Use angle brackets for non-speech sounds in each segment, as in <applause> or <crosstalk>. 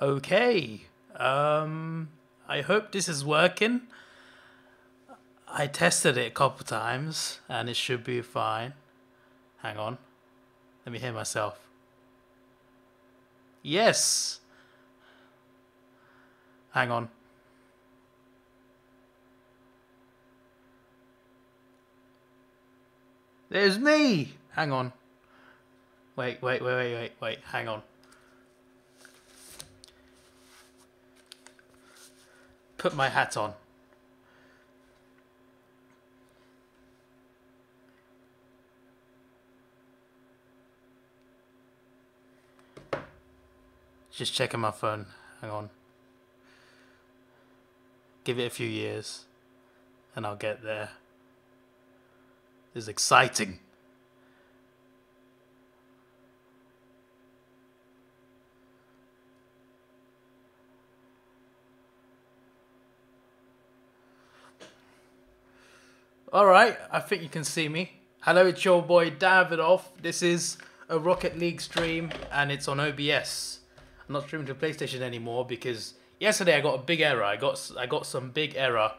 Okay. Um, I hope this is working. I tested it a couple times and it should be fine. Hang on. Let me hear myself. Yes. Hang on. There's me. Hang on. Wait, wait, wait, wait, wait, wait. Hang on. Put my hat on. Just checking my phone. Hang on. Give it a few years and I'll get there. This is exciting. Alright, I think you can see me. Hello, it's your boy Davidoff. This is a Rocket League stream and it's on OBS. I'm not streaming to PlayStation anymore because yesterday I got a big error. I got I got some big error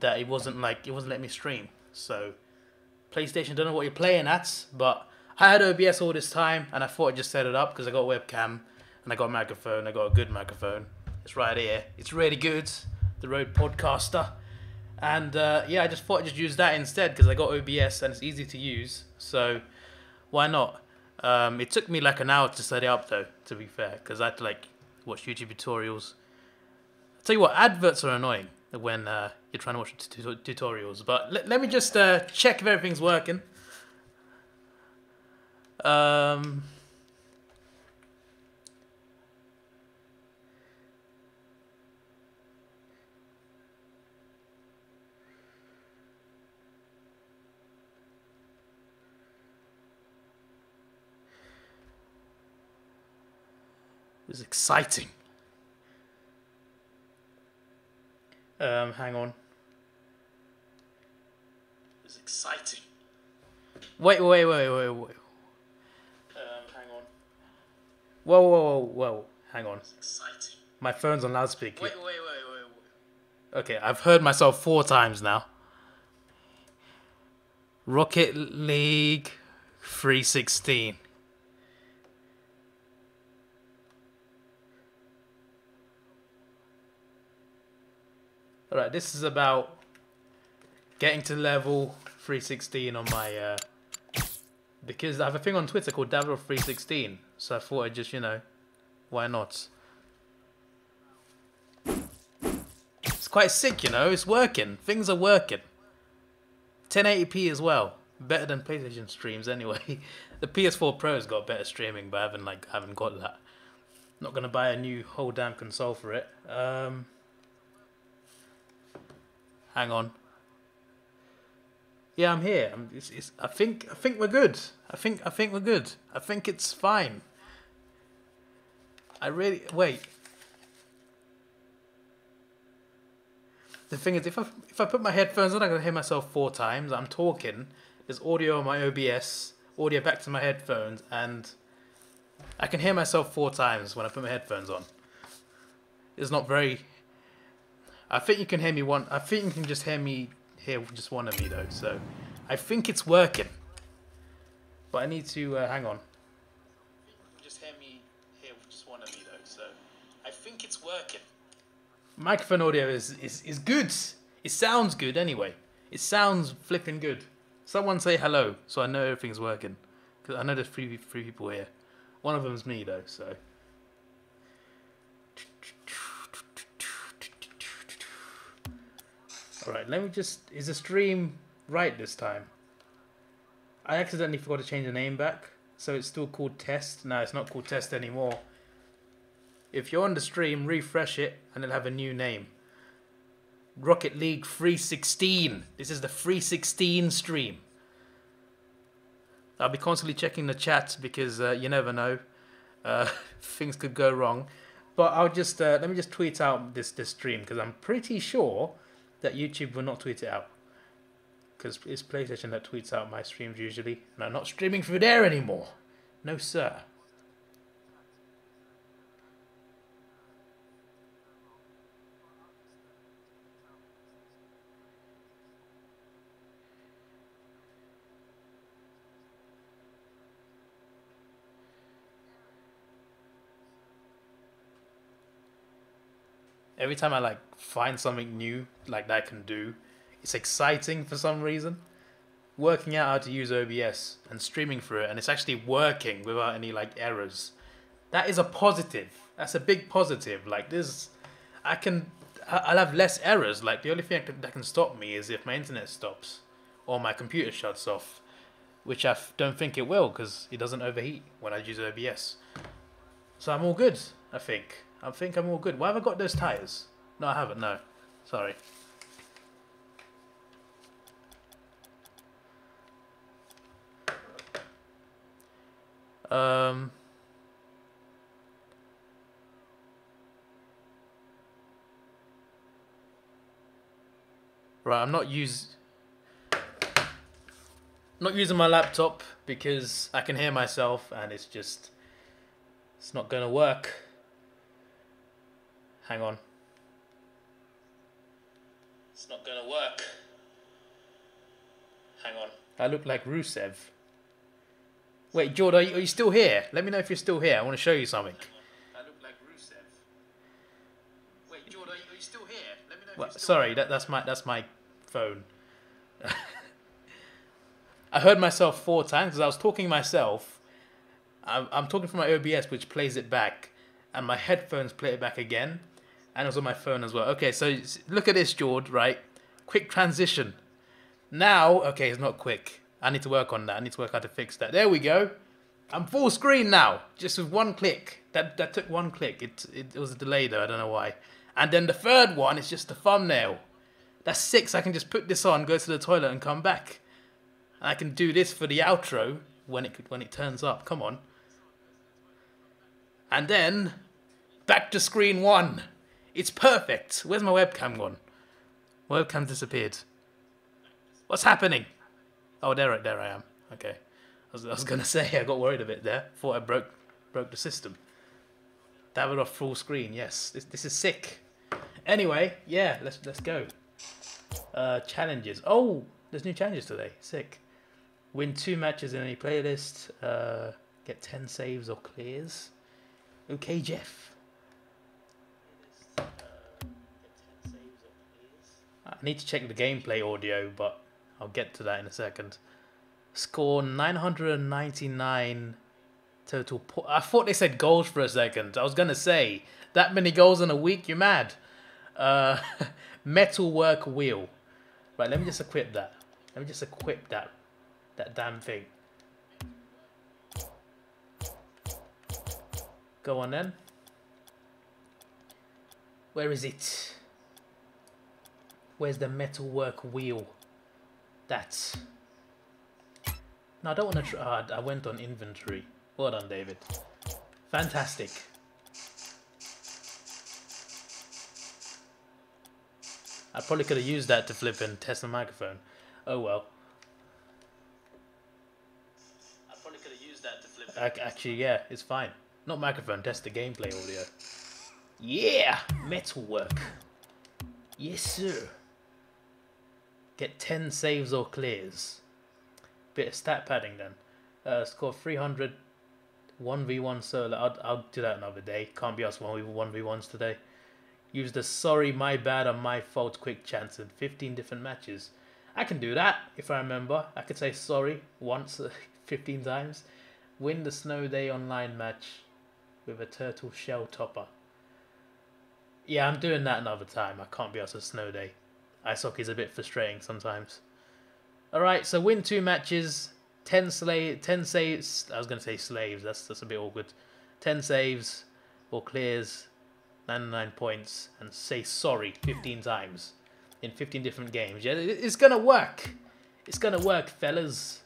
that it wasn't like it wasn't letting me stream. So PlayStation don't know what you're playing at, but I had OBS all this time and I thought I'd just set it up because I got a webcam and I got a microphone. I got a good microphone. It's right here. It's really good. The Rode Podcaster. And uh, yeah, I just thought I'd just use that instead because I got OBS and it's easy to use. So why not? Um, it took me like an hour to set it up though, to be fair, because I had to like watch YouTube tutorials. I'll tell you what, adverts are annoying when uh, you're trying to watch tutorials. But let, let me just uh, check if everything's working. Um, was exciting. Um, hang on. It was exciting. Wait, wait, wait, wait, wait. Um, hang on. Whoa, whoa, whoa, whoa. Hang on. exciting. My phone's on loudspeaker. Wait, wait, wait, wait, wait. Okay, I've heard myself four times now. Rocket League 316. Alright, this is about getting to level 316 on my, uh, because I have a thing on Twitter called Davidoff316, so I thought I'd just, you know, why not? It's quite sick, you know, it's working. Things are working. 1080p as well. Better than PlayStation streams anyway. <laughs> the PS4 Pro's got better streaming, but I haven't, like, haven't got that. Not gonna buy a new whole damn console for it. Um... Hang on. Yeah, I'm here. I'm, it's, it's, I think I think we're good. I think I think we're good. I think it's fine. I really wait. The thing is, if I if I put my headphones on, I'm gonna hear myself four times. I'm talking. There's audio on my OBS, audio back to my headphones, and I can hear myself four times when I put my headphones on. It's not very I think you can hear me one. I think you can just hear me hear just one of me though. So I think it's working. But I need to uh, hang on. Just hear me hear just one of me though. So I think it's working. Microphone audio is is is good. It sounds good anyway. It sounds flipping good. Someone say hello, so I know everything's working. Cause I know there's three three people here. One of them's me though, so. Alright, let me just... Is the stream right this time? I accidentally forgot to change the name back. So it's still called Test. No, it's not called Test anymore. If you're on the stream, refresh it and it'll have a new name. Rocket League 316. This is the 316 stream. I'll be constantly checking the chat because uh, you never know. Uh, <laughs> things could go wrong. But I'll just... Uh, let me just tweet out this, this stream because I'm pretty sure that YouTube will not tweet it out. Because it's PlayStation that tweets out my streams usually, and I'm not streaming through there anymore. No, sir. Every time I like find something new like that I can do, it's exciting for some reason. Working out how to use OBS and streaming through it, and it's actually working without any like errors. That is a positive. That's a big positive. Like this, I can, I'll have less errors. Like the only thing that can, that can stop me is if my internet stops or my computer shuts off, which I don't think it will because it doesn't overheat when I use OBS. So I'm all good. I think. I think I'm all good. Why have I got those tires? No, I haven't. No, sorry. Um. Right, I'm not use not using my laptop because I can hear myself and it's just it's not gonna work. Hang on. It's not gonna work. Hang on. I look like Rusev. Wait, Jordan, are you, are you still here? Let me know if you're still here. I want to show you something. I look like Rusev. Wait, Jordan, are you, are you still here? Let me know if well, sorry, that, that's my that's my phone. <laughs> I heard myself four times because I was talking myself. I'm, I'm talking from my OBS, which plays it back, and my headphones play it back again, and it was on my phone as well. Okay, so look at this, George. Right, quick transition. Now, okay, it's not quick. I need to work on that. I need to work how to fix that. There we go. I'm full screen now, just with one click. That that took one click. It, it, it was a delay though. I don't know why. And then the third one is just the thumbnail. That's six. I can just put this on, go to the toilet, and come back. And I can do this for the outro when it when it turns up. Come on. And then back to screen one. It's perfect. Where's my webcam gone? Webcam disappeared. What's happening? Oh, there, there I am. Okay. I was, I was gonna <laughs> say I got worried a bit there. Thought I broke broke the system. Davidoff full screen. Yes, this this is sick. Anyway, yeah, let's let's go. Uh, challenges. Oh, there's new challenges today. Sick. Win two matches in any playlist. Uh, get ten saves or clears. Okay, Jeff. I need to check the gameplay audio, but I'll get to that in a second. Score 999 total. Po- I thought they said goals for a second. I was gonna say that many goals in a week. You're mad. Uh, <laughs> metalwork wheel. Right, let me just equip that. Let me just equip that. That damn thing. Go on then. Where is it? Where's the metalwork wheel? That's... No, I don't want to try... Oh, uh, I went on inventory. Well done, David. Fantastic. I probably could have used that to flip and test the microphone. Oh well. I probably could have used that to flip. Actually, yeah, it's fine. Not microphone, test the gameplay audio. Yeah! Metalwork. Yes, sir. Get 10 saves or clears. Bit of stat padding then. Uh, score 300 1v1 solo. I'll, I'll do that another day. Can't be us 1v1s today. Use the sorry, my bad, and my fault quick chats in 15 different matches. I can do that if I remember. I could say sorry once, <laughs> 15 times. Win the snow day online match with a turtle shell topper. Yeah, I'm doing that another time. I can't be us a snow day. Ice hockey is a bit frustrating sometimes. Alright, so win two matches, 10 slave, 10 saves. I was going to say slaves, that's, that's a bit awkward. 10 saves or clears, 99 points, and say sorry 15 times in 15 different games. Yeah, it's going to work. It's going to work, fellas.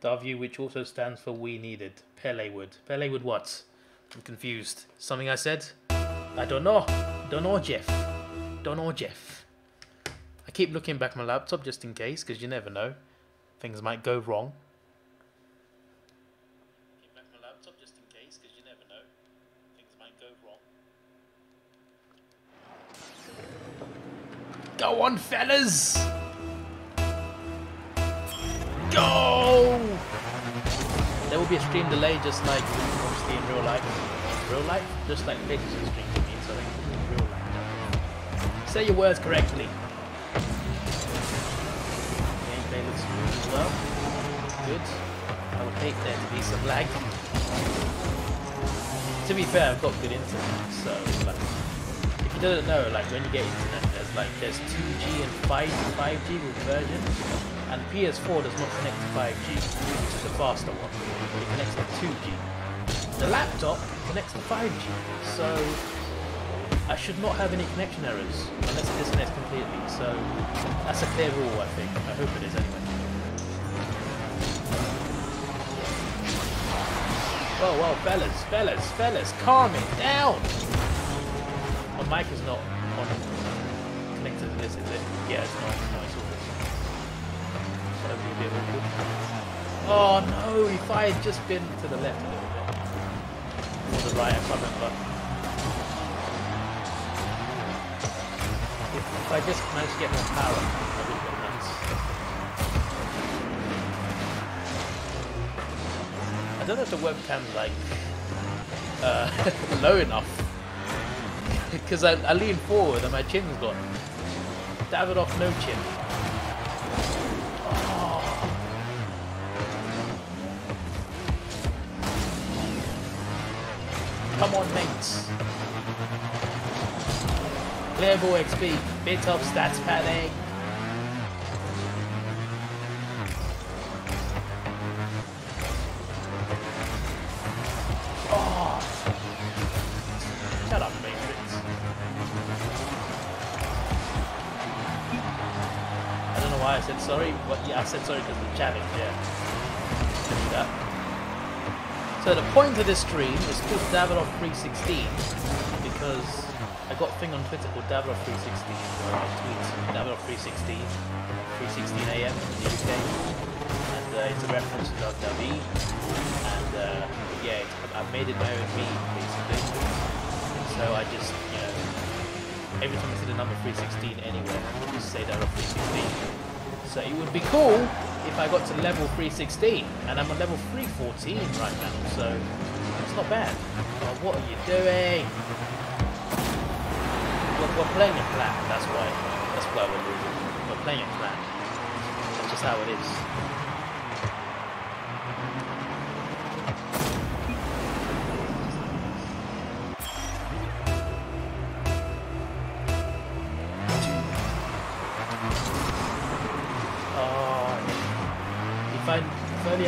W, which also stands for we needed. Pele would. Pele would what? I'm confused. Something I said? I don't know. Don't know, Jeff. Don't know, Jeff. I keep looking back my laptop just in case, because you never know. Things might go wrong. My laptop just in case, because you never know. Things might go wrong. Go on, fellas! Go! There will be a stream delay just like in real life. Real life? Just like PlayStation stream to me, so it's real life. Say your words correctly. Gameplay looks smooth as well. Good. I would hate there to be some lag. To be fair, I've got good internet, so like if you don't know, like when you get internet, there's like there's 2G and 5 5G with version, and PS4 does not connect to 5G, which is the faster one. It connects to 2G. The laptop connects to 5G, so I should not have any connection errors unless it disconnects completely. So that's a clear rule, I think. I hope it is anyway. Oh, whoa, whoa, fellas, fellas, fellas, calm it down! My mic is not on connected to this, is it? Yeah, it's not. No, it's all this. Oh no, if I had just been to the left I. If, I just managed to get more power, that would nice. I don't know if the webcam's like uh, <laughs> low enough <laughs> because I, I lean forward and my chin's gone. Davidoff no chin. Clearball XP, bit of stats padding. Oh. Shut up, Matrix. I don't know why I said sorry. What? Yeah, I said sorry because of the challenge. Yeah. So the point of this stream is called Davidoff 316 because I got a thing on Twitter called Davidoff 316. Where I tweet Davidoff 316, 316 AM in the UK, and uh, it's a reference to WWE. And uh, yeah, it's, I made it my own meme basically. So I just, you know, every time I see the number 316 anywhere, I just say that 316. So it would be cool if I got to level 316, and I'm on level 314 right now, so it's not bad. What are you doing? We're, we're playing a plan, that's why. That's why we're losing. We're playing a plan. That's just how it is. Oh, if I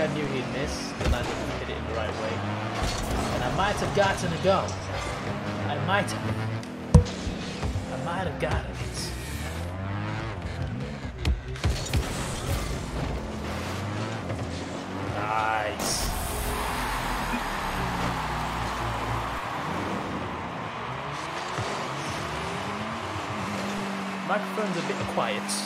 knew he'd miss, then I didn't hit it in the right way. And I might have gotten a go. I might have. Quiet.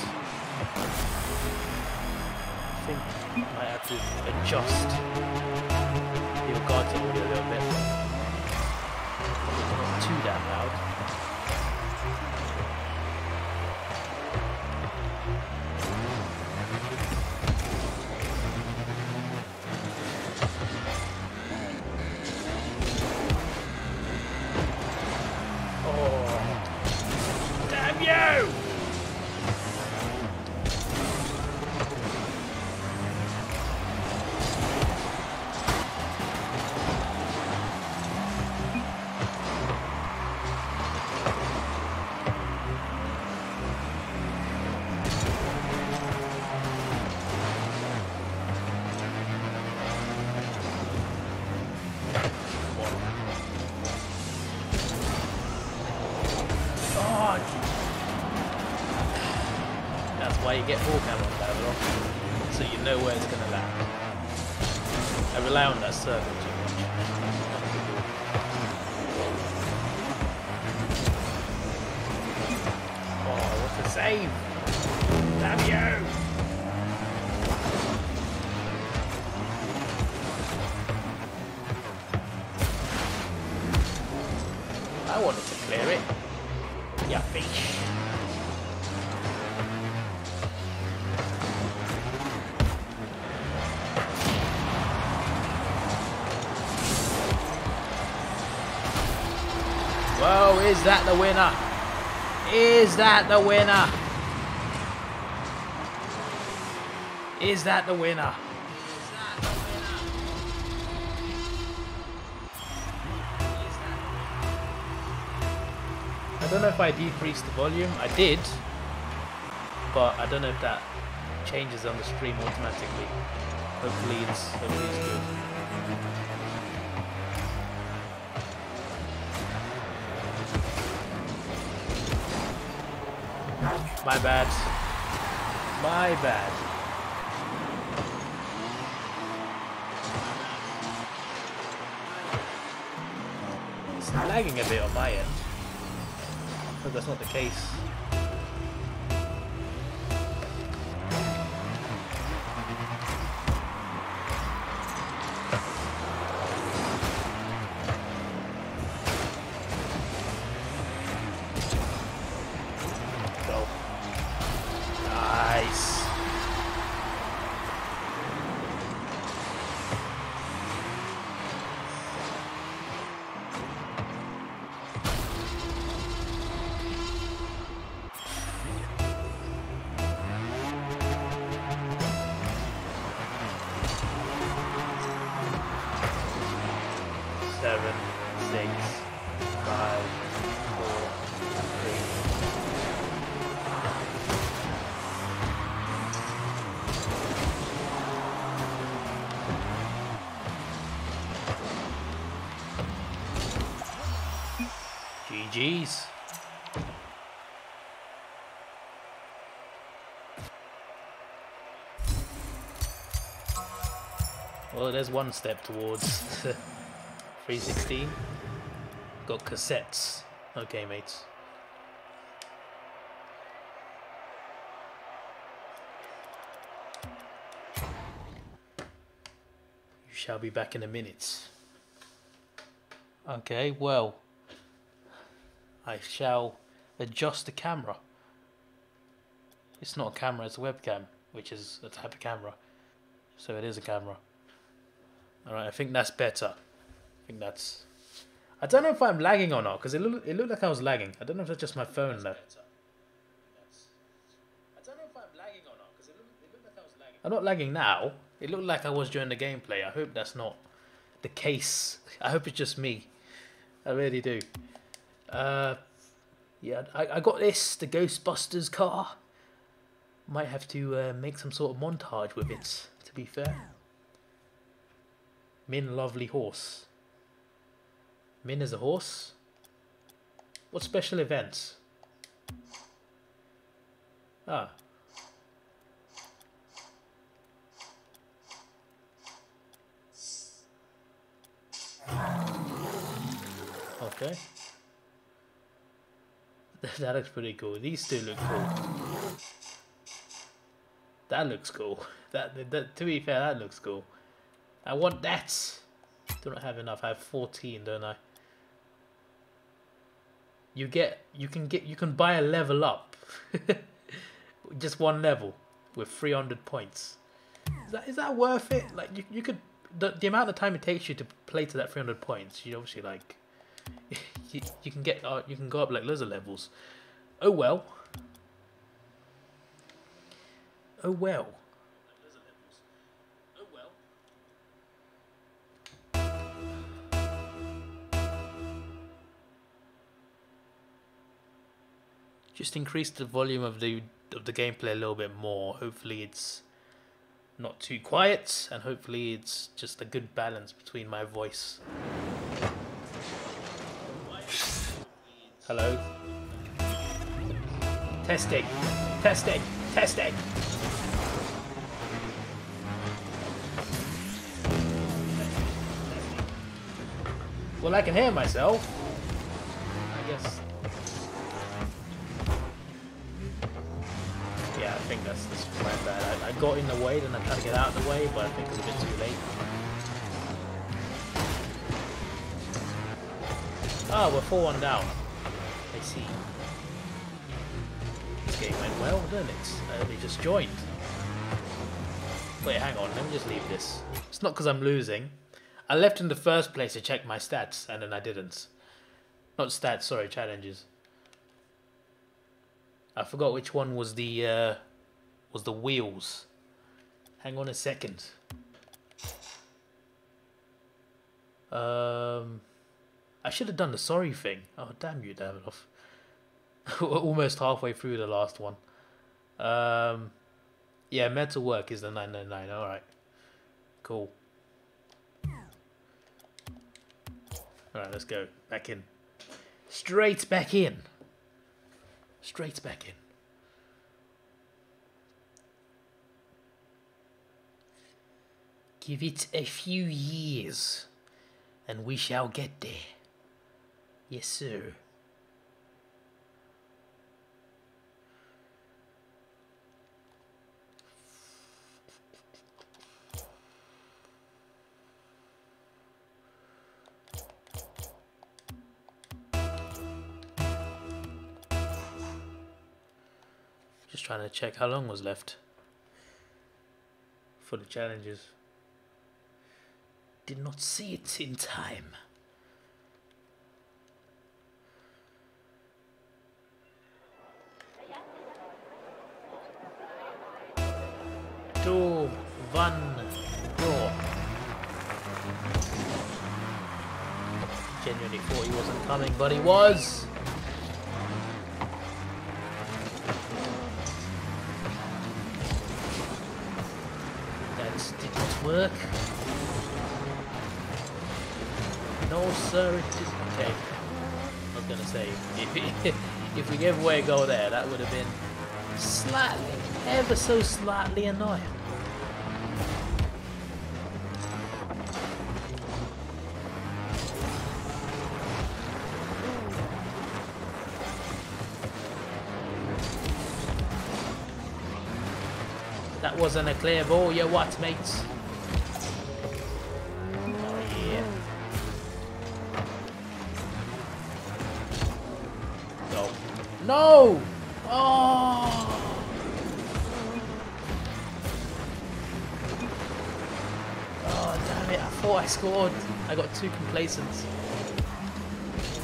You get all cam on Babylon, so you know where it's gonna land. I rely on that server Is that the winner? Is that the winner? Is that the winner? I don't know if I decreased the volume. I did, but I don't know if that changes on the stream automatically. Hopefully it's hopefully it's good. My bad. My bad. It's lagging a bit on my end. But that's not the case. Well, there's one step towards <laughs> 316. Got cassettes. Okay, mates. You shall be back in a minute. Okay, well. I shall adjust the camera. It's not a camera, it's a webcam, which is a type of camera. So it is a camera. Alright, I think that's better. I think that's. I don't know if I'm lagging or not, because it looked, it looked like I was lagging. I don't know if that's just my phone though. I'm not lagging now. It looked like I was during the gameplay. I hope that's not the case. I hope it's just me. I really do. Uh, yeah, I, I got this, the Ghostbusters car. Might have to uh, make some sort of montage with it, to be fair. Min Lovely Horse. Min is a horse? What special events? Ah. Okay. <laughs> that looks pretty cool. These two look cool. That looks cool. <laughs> That, that to be fair, that looks cool. I want that. Do not have enough. I have 14, don't I? You get you can get you can buy a level up. <laughs> Just one level with 300 points. Is that is that worth it? Like you you could the, the amount of time it takes you to play to that 300 points, you obviously like <laughs> you, you can get uh, you can go up like loads of levels. Oh well. Oh well. Just increase the volume of the of the gameplay a little bit more. Hopefully it's not too quiet and hopefully it's just a good balance between my voice. Hello. Testing. Testing. Testing. Well, I can hear myself. I guess. That's, that's bad. I, I got in the way, then I tried to get out of the way, but I think it was a bit too late. Ah, we're 4-1 down. I see. This game went well, didn't it? I only just joined. Wait, hang on, let me just leave this. It's not because I'm losing. I left in the first place to check my stats, and then I didn't. Not stats, sorry, challenges. I forgot which one was the uh, was the wheels. Hang on a second. Um, I should have done the sorry thing. Oh damn you, Davidoff. <laughs> Almost halfway through the last one. Um, yeah, metal work is the 999. All right, cool. All right, let's go back in. Straight back in. Straight back in. Give it a few years, and we shall get there. Yes, sir. Just trying to check how long was left for the challenges. Did not see it in time. Two, one, go. Genuinely thought he wasn't coming, but he was. That didn't work. No, sir, it is. Okay. I was gonna say, if, <laughs> if we gave away a goal there, that would have been slightly, ever so slightly annoying. That wasn't a clear ball, you what, mates? No! Oh! Oh, damn it. I thought I scored. I got too complacent.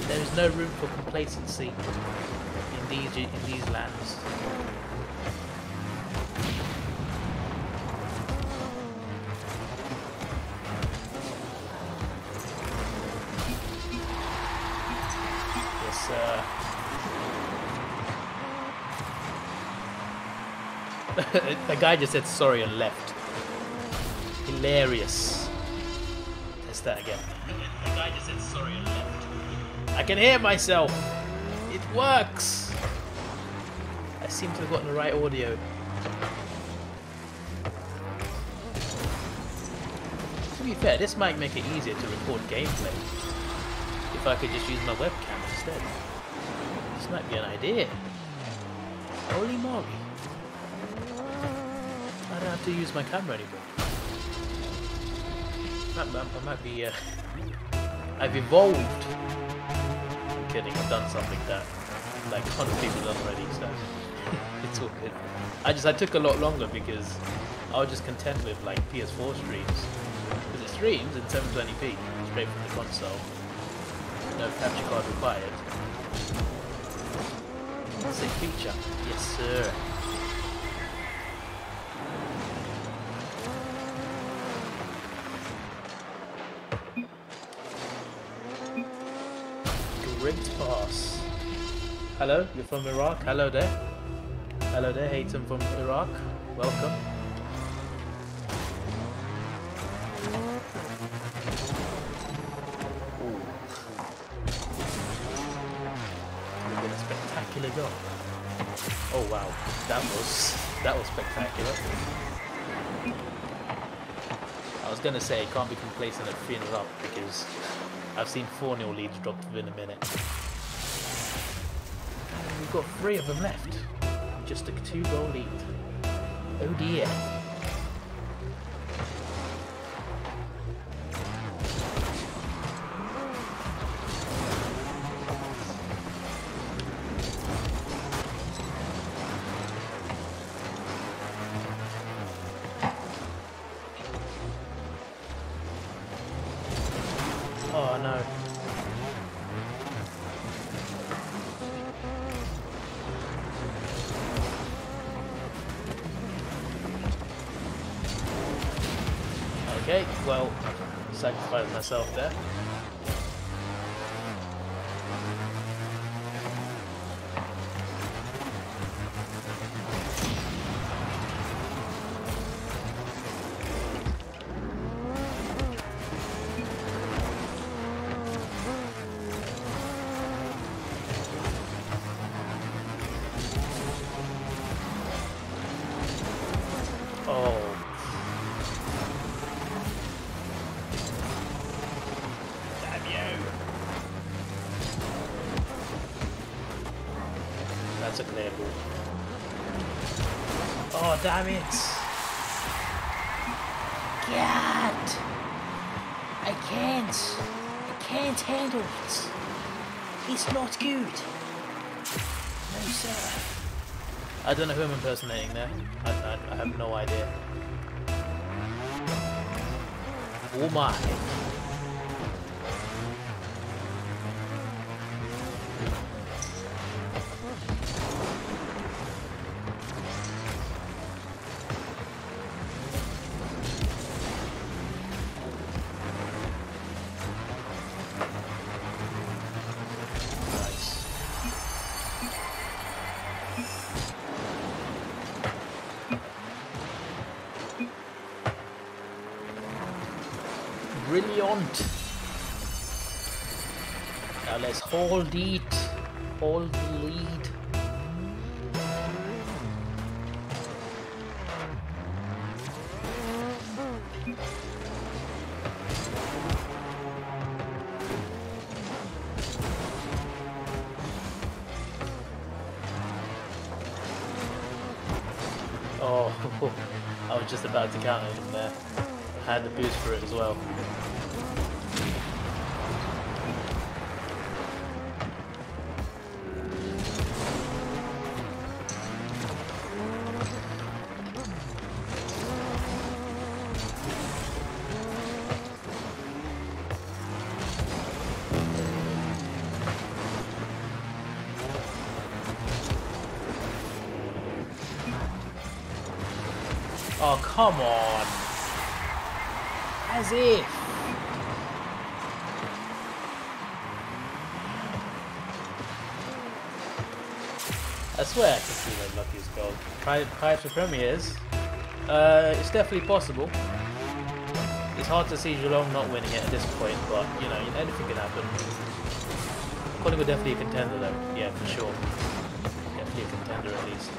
There is no room for complacency in these, in these lands. <laughs> the guy just said sorry and left. Hilarious. Test that again. The guy just said sorry and left. I can hear myself. It works. I seem to have gotten the right audio. To be fair, this might make it easier to record gameplay. If I could just use my webcam instead. This might be an idea. Holy moly. I have to use my camera anymore. I might, I might be, uh, I've evolved. I'm kidding, I've done something that, like, 100 people done already, so <laughs> it's all good. I just, I took a lot longer because I was just content with, like, PS4 streams. Because it streams in 720p, straight from the console. No capture card required. That's a feature. Yes, sir. Hello, you're from Iraq. Hello there. Hello there, Haytham from Iraq. Welcome. Look a spectacular goal. Oh wow, that was that was spectacular. I was gonna say can't be complacent at 3 0 up because I've seen 4 0 leads dropped within a minute. Got three of them left. Just a two goal lead. Oh dear. Okay, well, sacrifice myself there. Damn it. God. I can't. I can't handle it. It's not good. No, sir. I don't know who I'm impersonating there. I, I, I have no idea. Oh my. Oh, come on. As if. I swear I can see where Lucky's. Pri- Prior to premieres, uh, it's definitely possible. It's hard to see Geelong not winning it at this point, but you know, anything can happen. Collingwood definitely a contender though, yeah, for sure. Definitely a contender at least.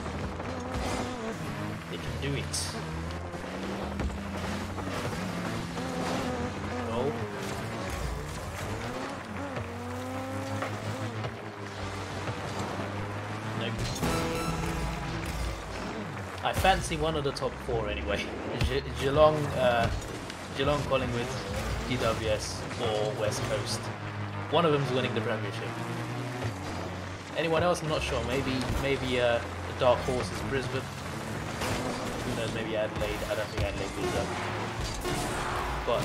They can do it. No. Nope. I fancy one of the top four anyway. <laughs> Ge- Geelong, uh, Geelong, Collingwood, GWS, or West Coast. One of them's winning the premiership. Anyone else? I'm not sure. Maybe, maybe uh, the dark horse is Brisbane. Who knows? Maybe Adelaide. I don't think Adelaide will up. But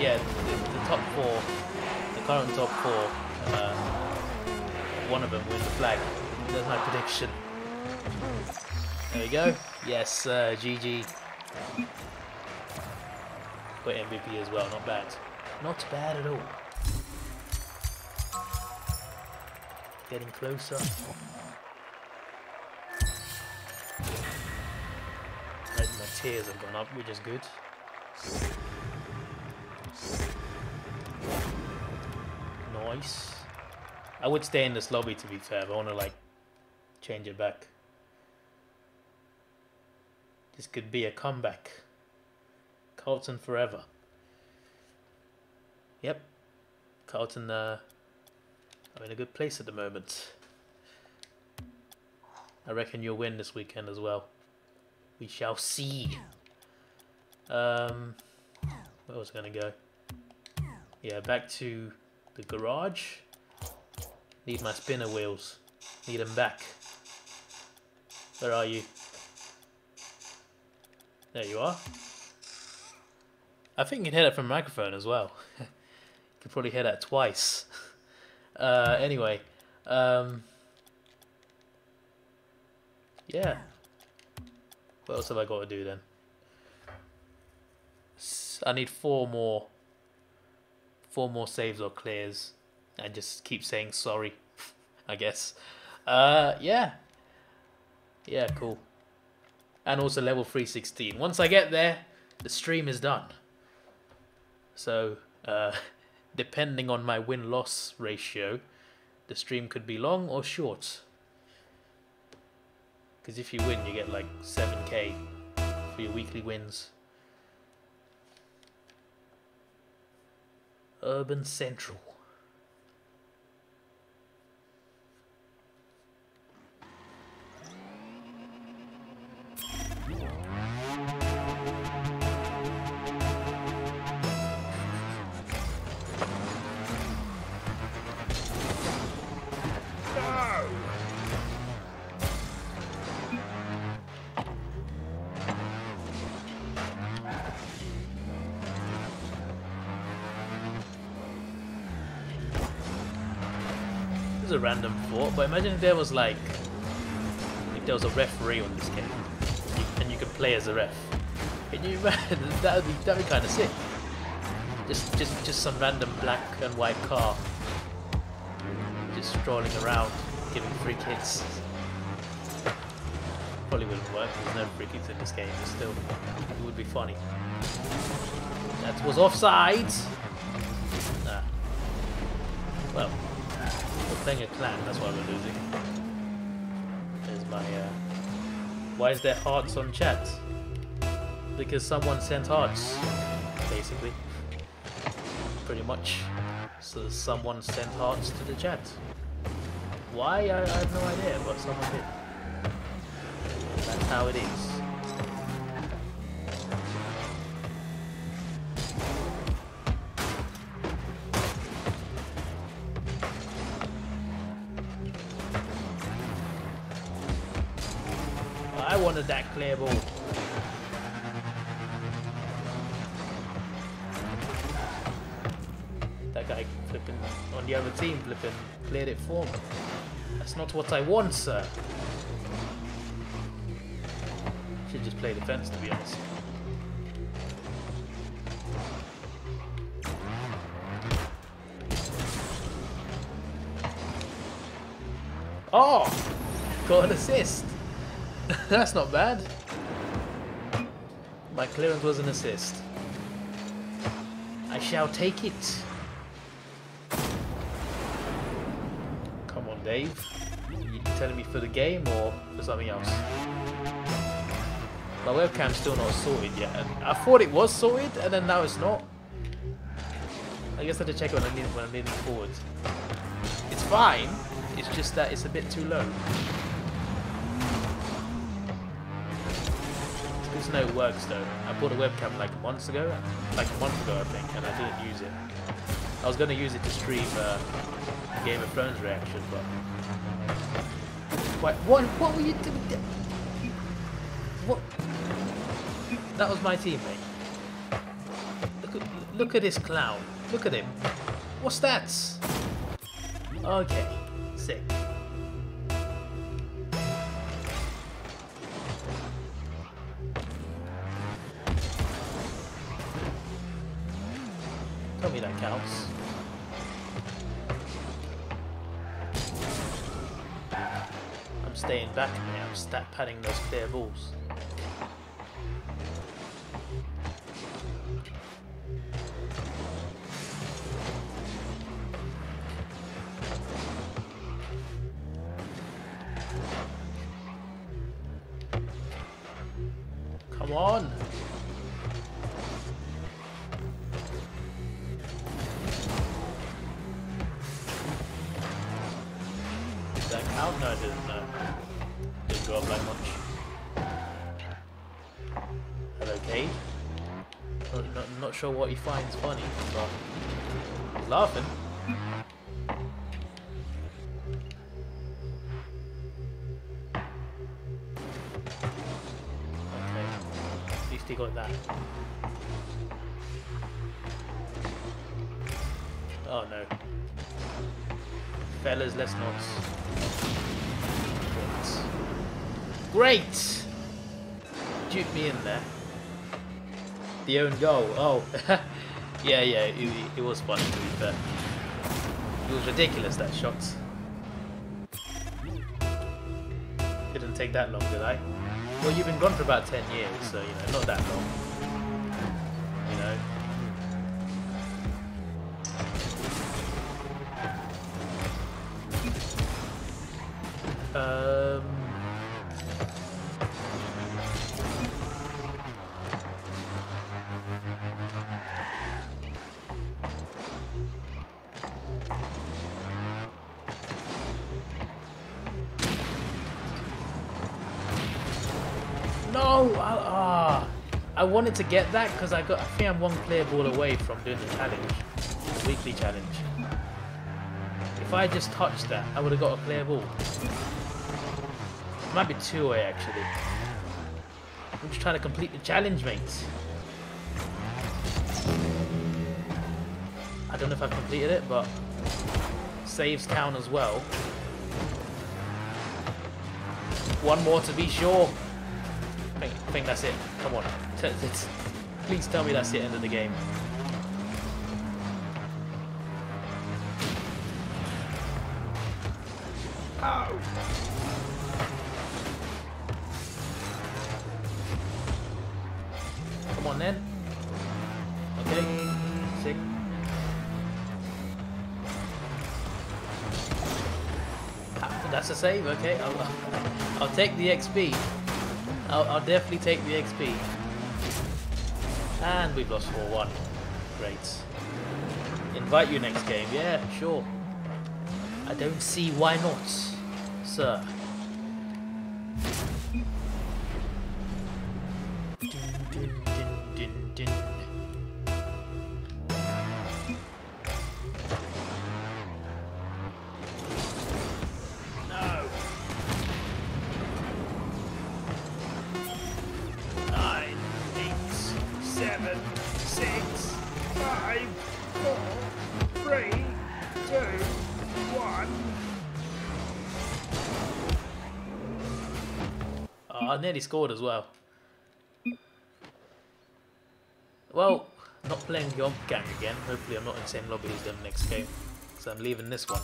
yeah, the, the top four, the current top four, uh, one of them wins the flag. That's my prediction. There we go. Yes, uh, GG. Got MVP as well. Not bad. Not bad at all. Getting closer. Right, my tears have gone up, which is good. Nice. I would stay in this lobby to be fair, but I want to like change it back. This could be a comeback. Carlton forever. Yep. Carlton uh, are in a good place at the moment. I reckon you'll win this weekend as well. We shall see. Um, where was I gonna go? Yeah, back to the garage. Need my spinner wheels. Need them back. Where are you? There you are. I think you can hear that from microphone as well. <laughs> you could probably hear that twice. <laughs> Uh, anyway, um, yeah. What else have I got to do then? I need four more. Four more saves or clears, and just keep saying sorry. <laughs> I guess. Uh, yeah. Yeah, cool. And also level 316. Once I get there, the stream is done. So, uh, <laughs> depending on my win-loss ratio, the stream could be long or short. Because if you win, you get like 7k for your weekly wins. Urban Central. But imagine if there was like, if there was a referee on this game, and you could play as a ref. Can you imagine? <laughs> That would be that would be kind of sick. Just just just some random black and white car, just strolling around, giving free kicks. Probably wouldn't work. There's no free kicks in this game, but still, it would be funny. That was offside. Nah. Well, playing a clan, that's why we're losing. There's my, uh... Why is there hearts on chat? Because someone sent hearts, basically. Pretty much. So someone sent hearts to the chat. Why? I, I have no idea, but someone did. That's how it is. Not what I want, sir. Should just play defense, to be honest. Oh! Got an assist! <laughs> That's not bad. My clearance was an assist. I shall take it. Come on, Dave. Telling me for the game or for something else? My webcam's still not sorted yet. I thought it was sorted, and then now it's not. I guess I have to check it when I'm leaning, when I'm leaning forward. It's fine. It's just that it's a bit too low. This no works though. I bought a webcam like months ago, like a month ago I think, and I didn't use it. I was going to use it to stream uh, Game of Thrones reaction, but what? What? What were you doing? What? That was my teammate. Look at look at this clown. Look at him. What's that? Okay, stat padding those clear balls. Sure what he finds funny, but he's laughing. The own goal. Oh, <laughs> yeah, yeah, it, it was funny to be fair. It was ridiculous that shot. Didn't take that long, did I? Well, you've been gone for about 10 years, so, you know, not that long. You know? Um... wanted to get that because I got. I think I'm one clear ball away from doing the challenge, weekly challenge. If I just touched that, I would have got a clear ball. It might be two away actually. I'm just trying to complete the challenge, mates. I don't know if I've completed it, but saves count as well. One more to be sure. I think, I think that's it. Come on. Please tell me that's the end of the game. Oh. Come on then. Okay. Sick. Ah, That's a save. Okay. I'll, <laughs> I'll take the XP. I'll, I'll definitely take the XP. And we've lost 4-1. Great. Invite you next game. Yeah, sure. I don't see why not, sir. Nearly scored as well. Well, not playing Yomp Gang again. Hopefully I'm not in the same lobby as them next game. So I'm leaving this one.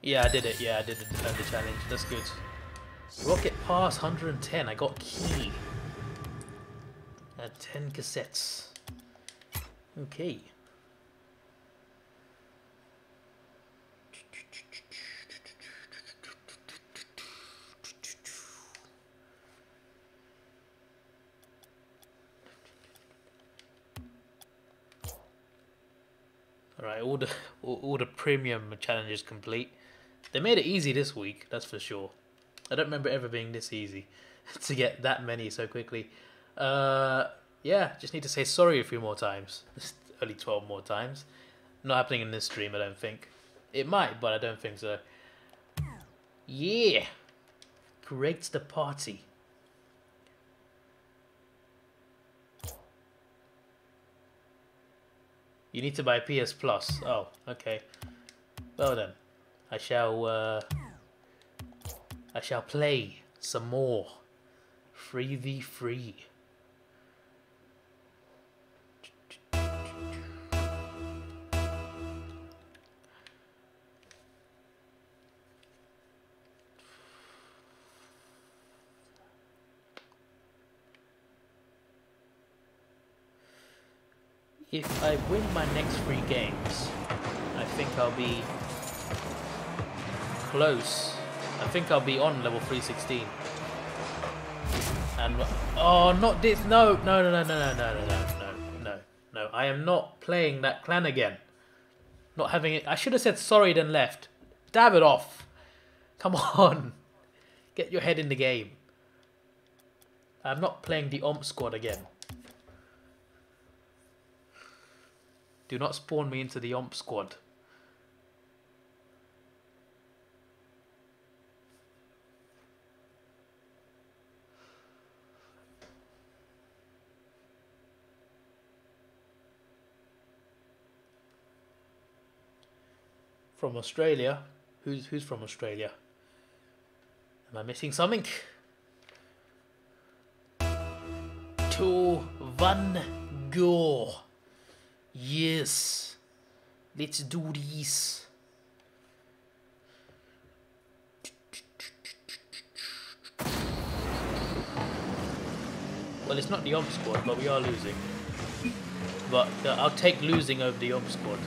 Yeah, I did it. Yeah, I did the defender challenge. That's good. Rocket Pass 110. I got key. Had 10 cassettes. Okay. Alright, all the all, all the premium challenges complete. They made it easy this week, that's for sure. I don't remember ever being this easy <laughs> to get that many so quickly. Uh, yeah, just need to say sorry a few more times. Only 12 more times. Not happening in this stream, I don't think. It might, but I don't think so. Yeah! Great the party. You need to buy PS Plus. Oh, okay. Well then, I shall. Uh, I shall play some more. Free v free. If I win my next three games, I think I'll be close. I think I'll be on level 316. And oh, not this! No, no, no, no, no, no, no, no, no, no, no! I am not playing that clan again. Not having it. I should have said sorry then left. Davidoff. Come on, get your head in the game. I'm not playing the Omp squad again. Do not spawn me into the Omp squad. From Australia? Who's who's from Australia? Am I missing something? two, one, go. Yes. Let's do this. Well, it's not the Omp squad, but we are losing. But uh, I'll take losing over the Omp squad.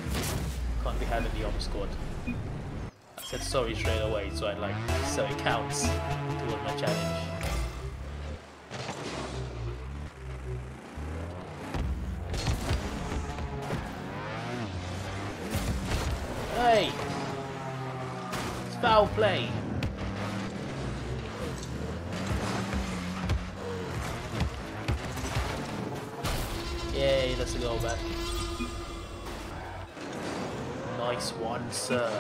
Can't be having the Omp squad. I said sorry straight away, so I like so it counts towards my challenge. Foul play. Yay, that's a goal back. Nice one, sir.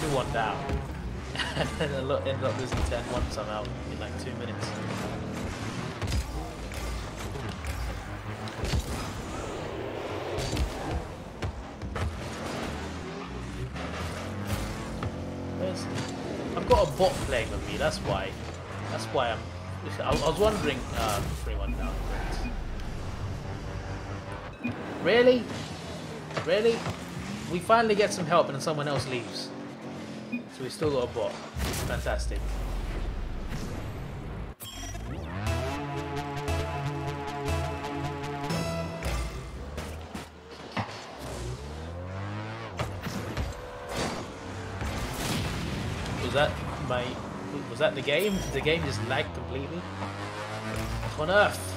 2-1 down. <laughs> and then ended up losing 10-1 somehow in like two minutes. Where's... I've got a bot playing with me, that's why. That's why I'm... I I was wondering... Uh, 3-1 down. Really? Really? We finally get some help and someone else leaves. So we still got a bot. Fantastic. Was that my... Was that the game? Did the game just lag completely? What on earth?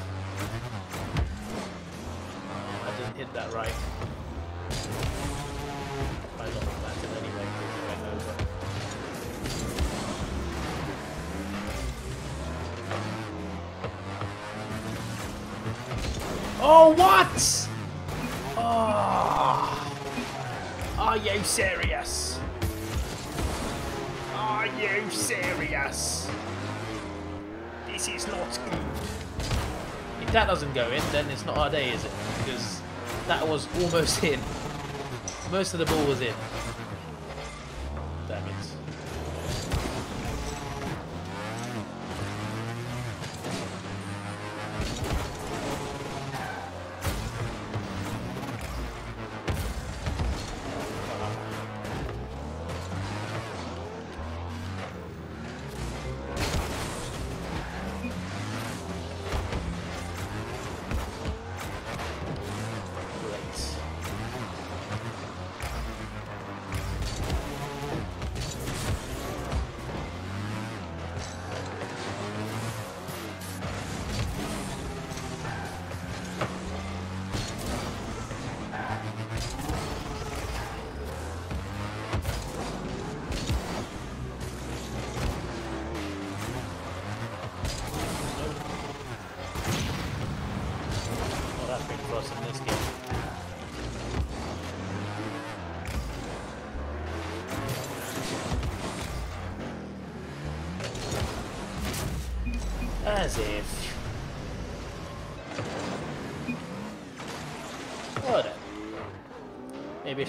I didn't hit that right. Oh, what? Oh. Are you serious? Are you serious? This is not good. If that doesn't go in, then it's not our day, is it? Because that was almost <laughs> in. Most of the ball was in.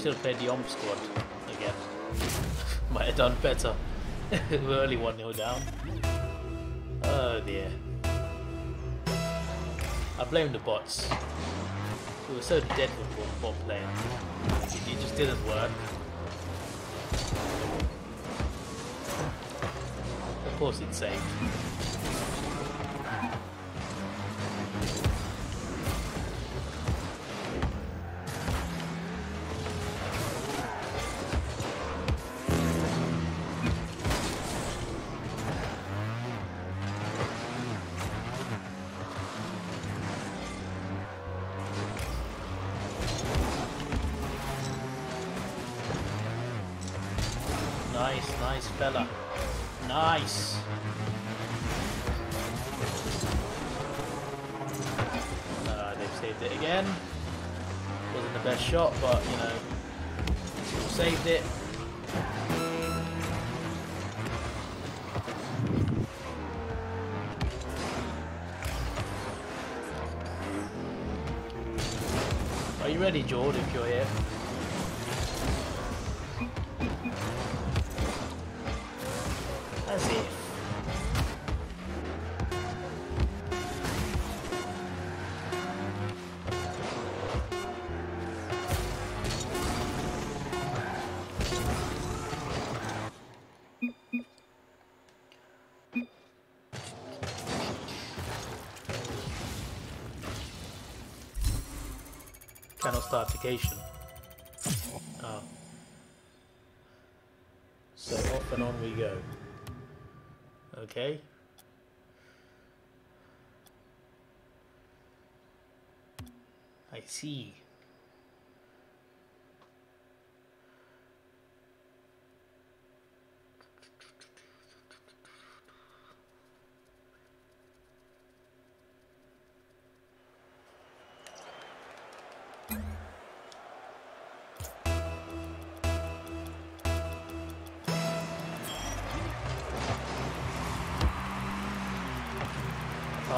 Should have played the Omp squad again. <laughs> Might have done better. <laughs> We're only 1 0 down. Oh dear. I blame the bots. We were so dead with bot playing. It just didn't work. Of course it saved. Again. Wasn't the best shot, but you know, saved it. Are you ready, George, if you're here? Start. Oh. So off and on we go. Okay. I see.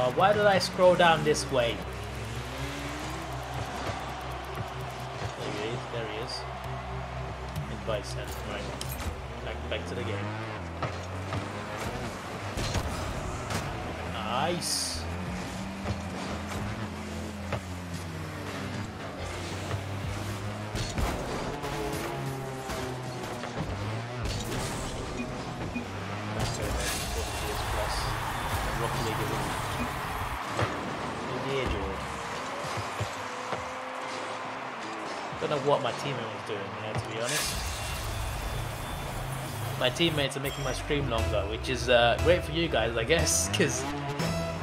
Uh, why did I scroll down this way? There he is, there he is. Invite sent, right. Back, back to the game. Teammates are making my stream longer, which is uh, great for you guys, I guess, <laughs> because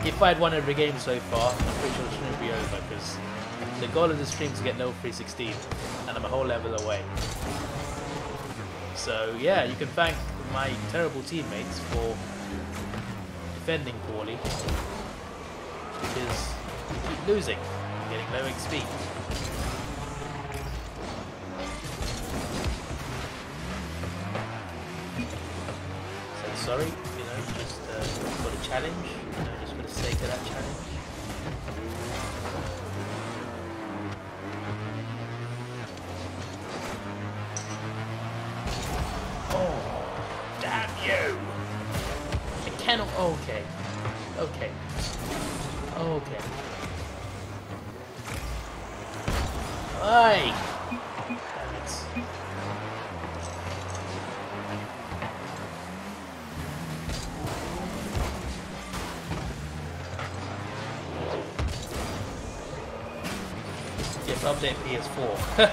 if I'd won every game so far, I'm pretty sure the stream would be over, because the goal of the stream is to get level 316, and I'm a whole level away. So yeah, you can thank my terrible teammates for defending poorly, because you keep losing, getting low XP. Sorry, you know, just uh, for the challenge, you know, just for the sake of that challenge. Oh, damn you! I cannot. Okay, okay, okay. Aye. PS4.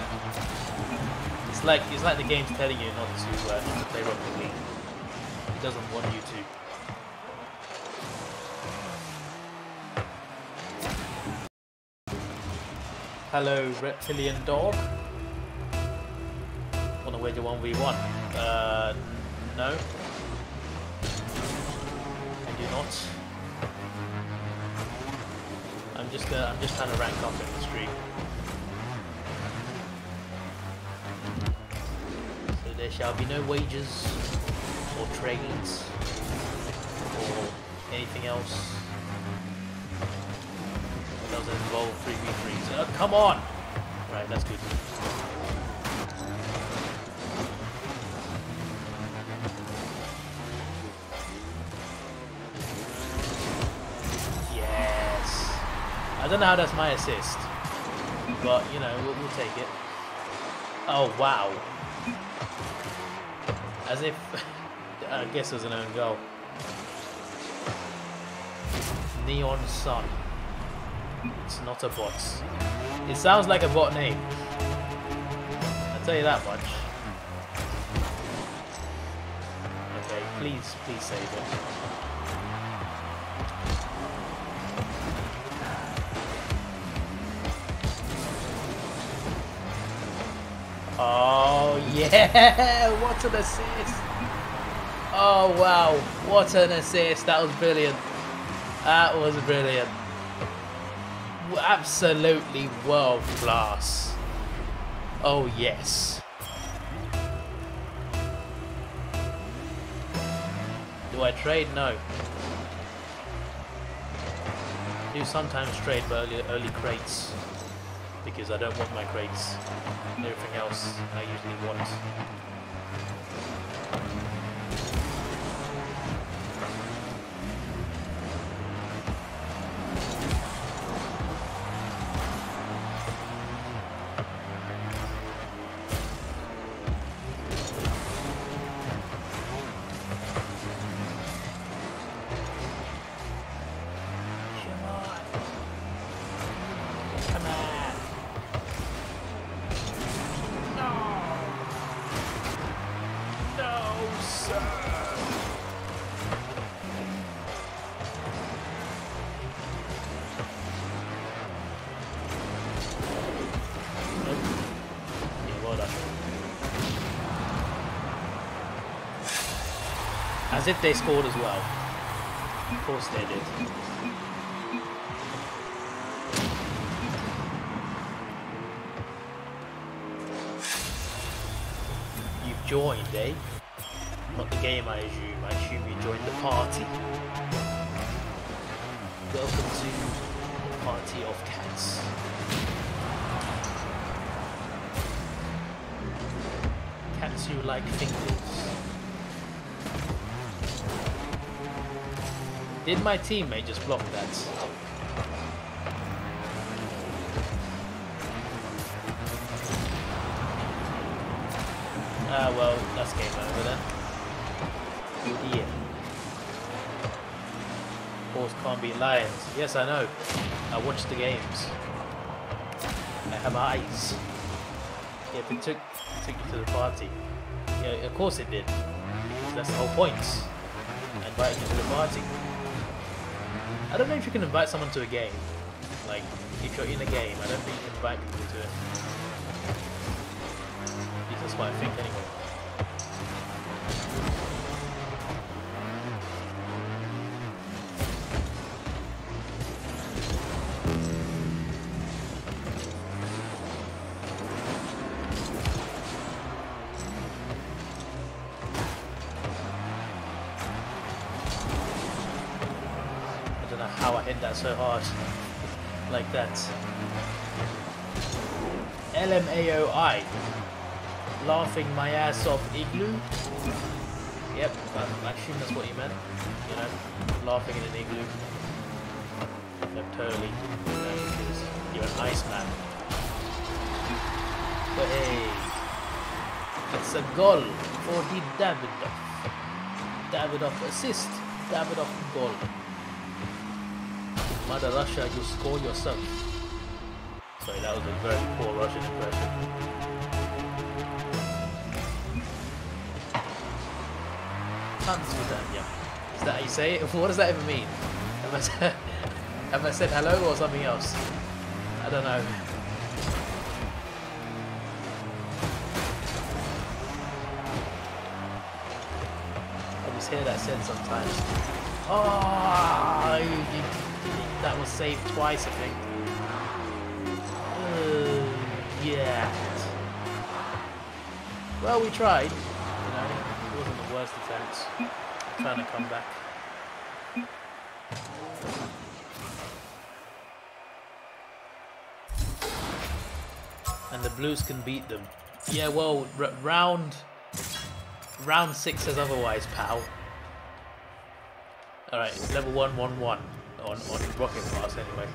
<laughs> it's like it's like the game's telling you not to uh, not to play Rocket League. It doesn't want you to. Hello, reptilian dog. Want to wage a one v one? Uh, no. I do not. I'm just gonna, I'm just trying to rank up in the stream. Shall be no wages or trades or anything else that doesn't involve 3v3s. Uh, come on! Right, that's good. Yes! I don't know how that's my assist, but you know, we'll, we'll take it. Oh, wow. As if, <laughs> I guess it was an own goal. Neon Sun. It's not a bot. It sounds like a bot name. I'll tell you that much. Hmm. Okay, please, please save it. What an assist! Oh wow, what an assist. That was brilliant. That was brilliant. Absolutely world class. Oh yes. Do I trade? No. I do sometimes trade early, early crates because I don't want my crates and everything else I usually want. If they scored as well. Of course they did. Did my teammate just block that? Ah, well, that's game over then. Yeah. Horse can't beat lions. Yes, I know. I watch the games. I have eyes. Yeah, if it took, took you to the party. Yeah, of course it did. Because that's the whole point. I invited you to the party. I don't know if you can invite someone to a game. Like, if you're in a game, I don't think you can invite people to it. That's what I think anyway. Hit that so hard. Like that. LMAOI. Laughing my ass off igloo. Yep, I assume that's what you meant. You know, laughing in an igloo. Yep, totally. You know, because you're an iceman. But hey, it's a goal for the Davidoff. Davidoff assist. Davidoff goal. Mother Russia, you score yourself. Sorry, that was a very poor Russian impression. Tanzvidanya. Is that how you say it? <laughs> What does that even mean? Have I said, <laughs> have I said hello or something else? I don't know. I just hear that said sometimes. Oh, you, you, that was saved twice, I think. Uh, yeah. Well, we tried. You know, it wasn't the worst attempts. Trying to come back. And the Blues can beat them. Yeah, well, round round six says otherwise, pal. Alright, level 111 on, on Rocket Pass anyway.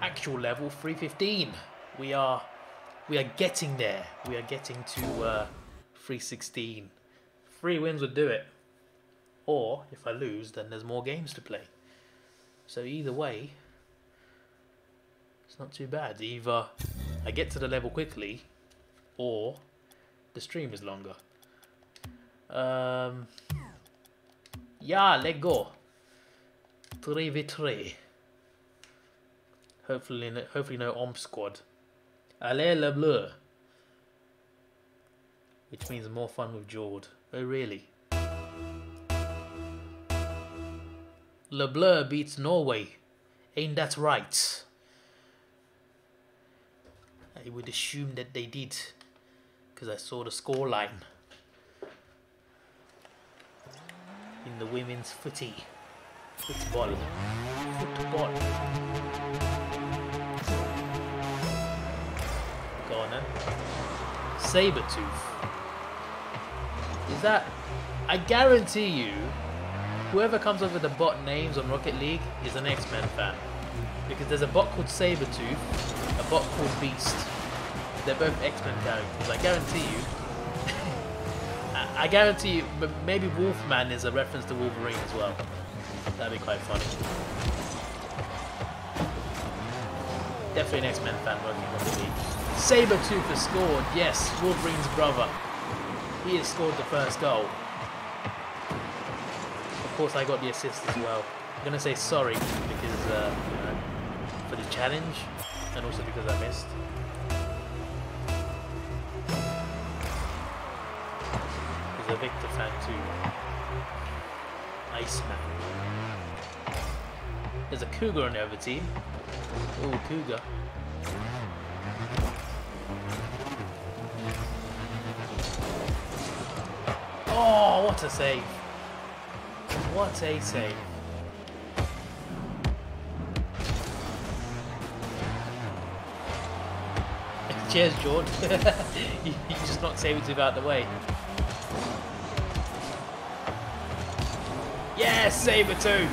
Actual level 315. We are we are getting there. We are getting to uh, 316. Three wins would do it. Or if I lose, then there's more games to play. So either way, it's not too bad. Either I get to the level quickly, or the stream is longer. Um, yeah, let go. 3v3. Hopefully, no, hopefully no omp squad. Allez le bleu. Which means more fun with Jord. Oh really? Le Bleu beats Norway. Ain't that right? I would assume that they did. Because I saw the score line. In the women's footy. Football. Football. Then. Sabretooth. Is that... I guarantee you, whoever comes up with the bot names on Rocket League is an X-Men fan. Because there's a bot called Sabretooth, a bot called Beast. They're both X-Men characters. I guarantee you. <laughs> I, guarantee you, maybe Wolfman is a reference to Wolverine as well. That'd be quite funny. Definitely an X-Men fan working on the league. Sabretooth has scored, yes, Wolverine's brother. He has scored the first goal. Of course I got the assist as well. I'm gonna say sorry because, uh, you know, for the challenge, and also because I missed. He's a Victor fan too. Iceman. There's a Cougar on the other team. Oh, Cougar. Oh, what a save. What a save. <laughs> Cheers, George. <laughs> you, just knocked Sabretooth out the way. Yes, Sabretooth!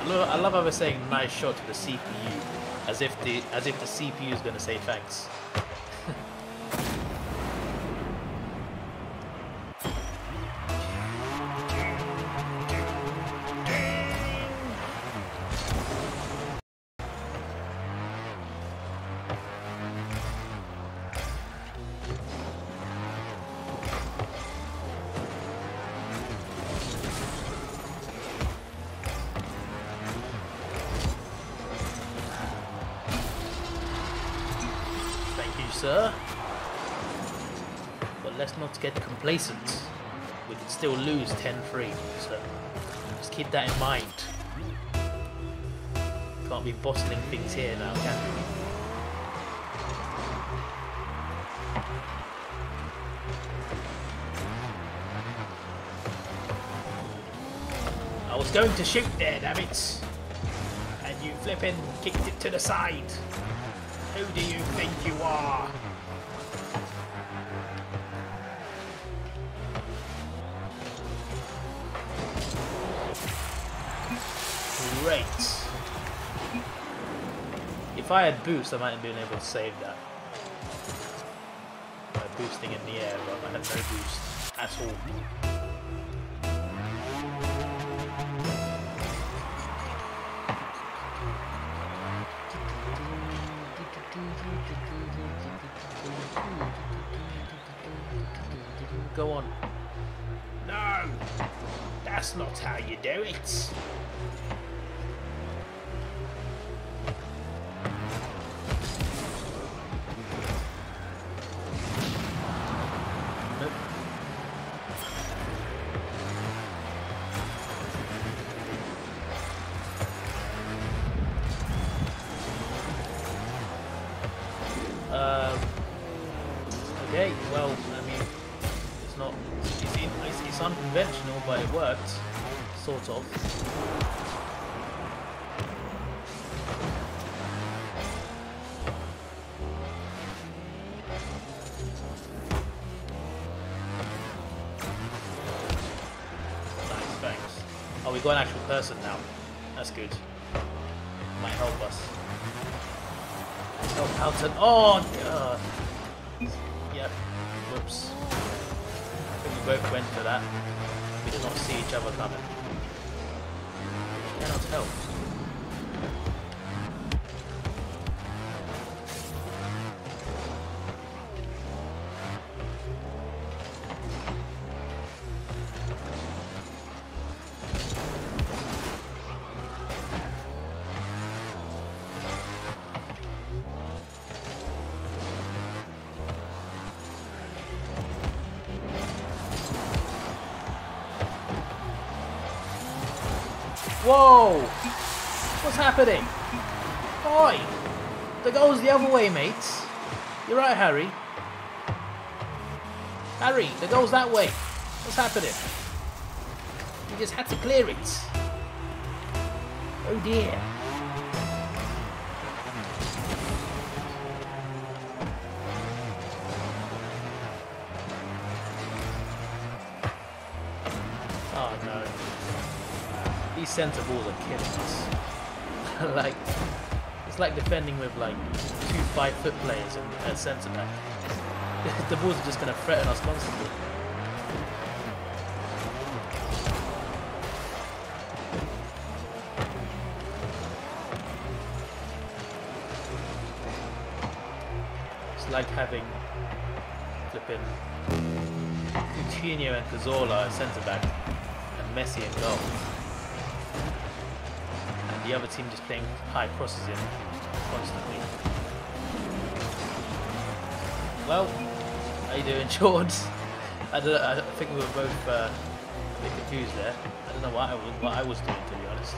I love, I love how we're saying nice shot to the CPU, as if the as if the CPU is gonna say thanks. Complacent. We can still lose 10-3, so just keep that in mind. Can't be bottling things here now, can we? I was going to shoot there, damn it! And you flipping kicked it to the side. Who do you think you are? Great. If I had boost, I might have been able to save that. By boosting in the air, but I had no boost at all. Go on. No! That's not how you do it! Oh, we got an actual person now. That's good. Might help us. Help out and oh god. Oh, yep. Whoops. I think we both went for that. We did not see each other coming. Cannot help. Happening? Oi! The goal's the other way, mates. You're right, Harry. Harry, the goal's that way. What's happening? You just had to clear it. Oh dear. Oh no. These centre balls are killing us. <laughs> like, it's like defending with like two five foot players and a centre back. <laughs> the balls are just going to threaten us constantly. It's like having flipping Coutinho and Cazorla at centre back and Messi in goal. The other team just playing high crosses in constantly. Well, how you doing, <laughs> George? I don't. I think we were both uh, a bit confused there. I don't know what I was, what I was doing, to be honest.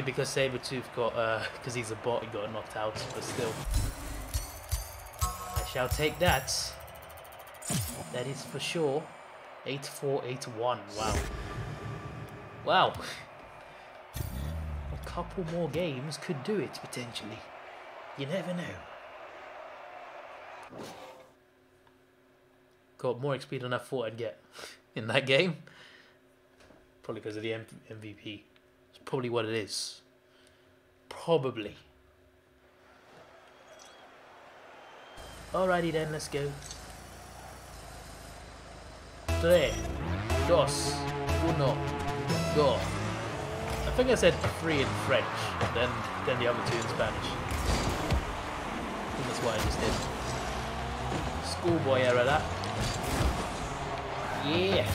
Only because Sabretooth got uh <laughs> because he's a bot he got knocked out, but still. I shall take that. That is for sure. 8481. Wow. Wow. A couple more games could do it potentially. You never know. Got more XP than I thought I'd get <laughs> in that game. Probably because of the M- MVP. Probably what it is. Probably. Alrighty then, let's go. Tres, dos, uno, go. I think I said three in French, then then the other two in Spanish. I think that's what I just did. Schoolboy error that. Yeah.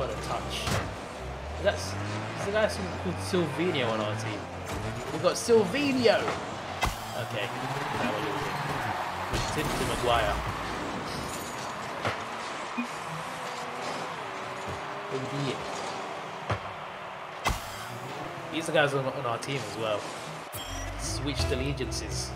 What a touch. That's the guy called Silvino on our team. We've got Silvino! Okay, now we're losing. Timothy Maguire. Indeed. These are guys on, on our team as well. Switched allegiances.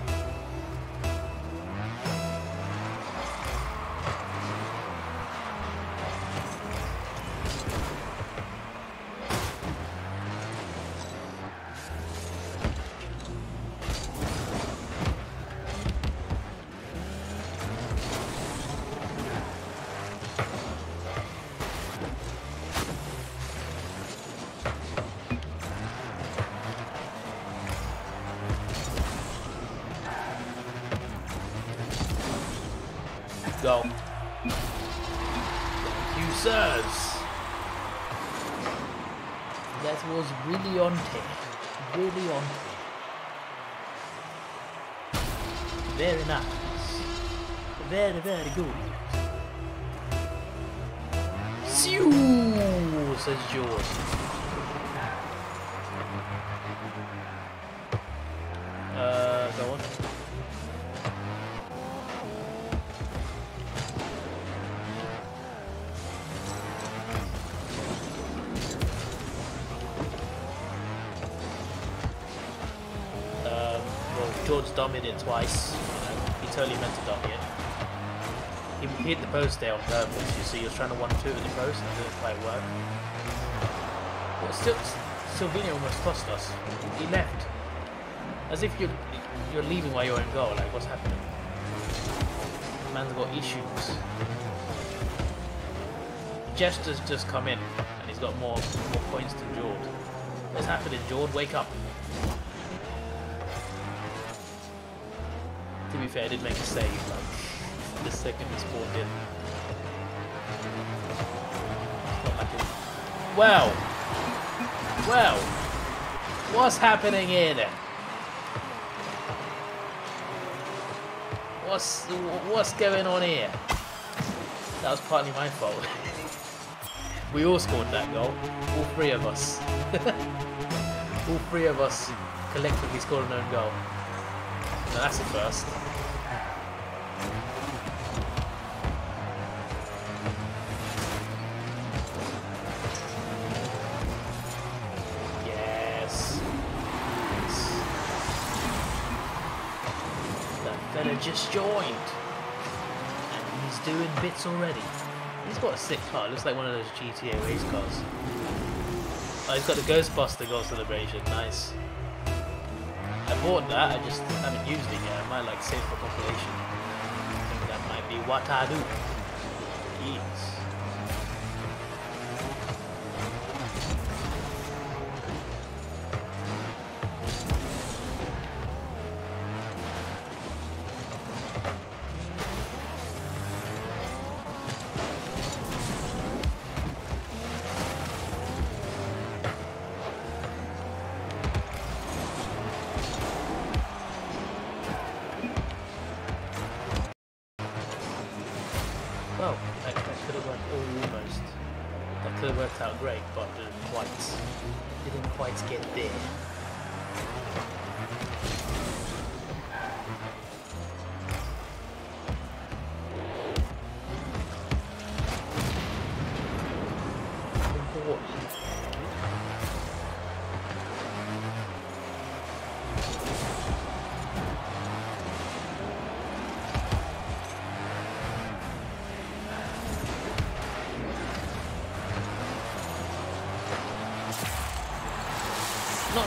It twice. You know, he totally meant to dummy it. He hit the post there on purpose. You see, he was trying to one-two in the post and it didn't quite work. But still, Silvino almost cost us. He left. As if you're, you're leaving while you're in goal. Like, what's happening? Man's got issues. Jester's just come in and He's got more, more points than Jord. What's happening, Jord? Wake up. Fair, I did make a save, like, the second he spawned in. Well! Well! What's happening here then? What's what's going on here? That was partly my fault. <laughs> we all scored that goal. All three of us. <laughs> all three of us collectively scored an own goal. Now that's a first. Joined. And he's doing bits already. He's got a sick car. Looks like one of those GTA race cars. Oh, he's got the Ghostbuster goal celebration. Nice. I bought that. I just haven't used it yet. I might like save for compilation. I think that might be what I do. Yes.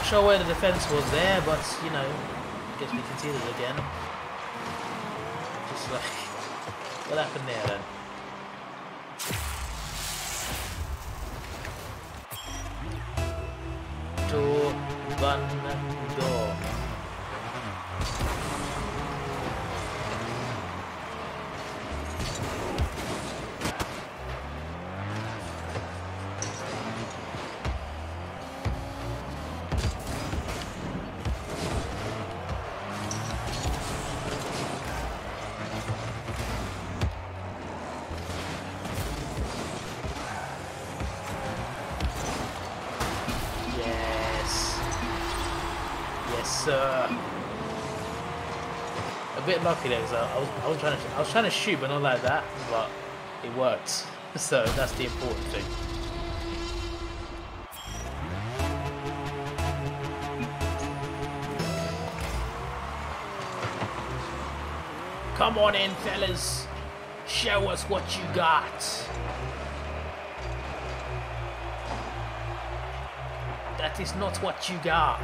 Sure where the defence was there, but you know, can see it again. Just like, what happened there then? Sir. Uh, a bit lucky there, because I, I was I was trying to I was trying to shoot, but not like that. But it worked. <laughs> So that's the important thing. Come on in, fellas. Show us what you got. That is not what you got.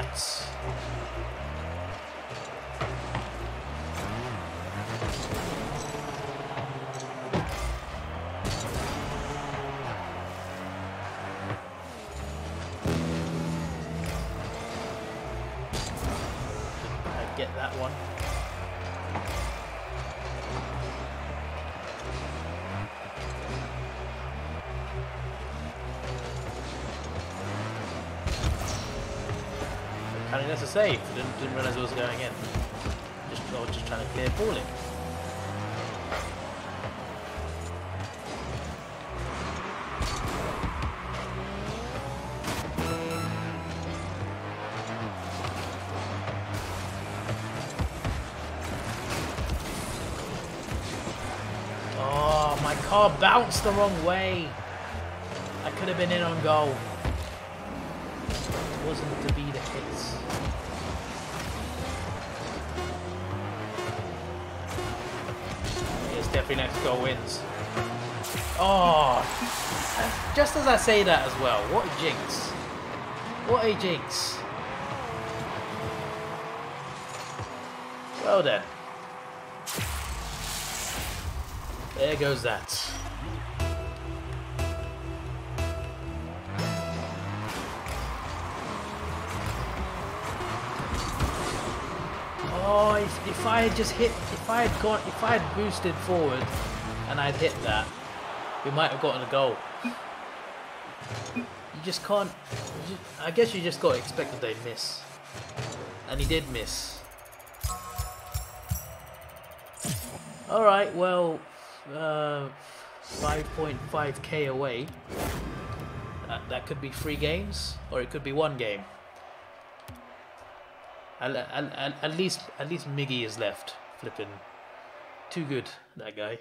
Save. Didn't, didn't realise it was going in. Just, I was just trying to clear balling. Oh, my car bounced the wrong way. I could have been in on goal. It wasn't to be the case. Next goal wins. Oh, just as I say that as well. What a jinx. What a jinx. Well then. There goes that. If, I had just hit, if I had gone, if I had boosted forward and I'd hit that, we might have gotten a goal. You just can't, you I guess you just got to expect that they miss. And he did miss. Alright, well, uh, 5.5k away. That, that could be three games, or it could be one game. At, at, at, least at least Miggy is left. Flipping. Too good, that guy.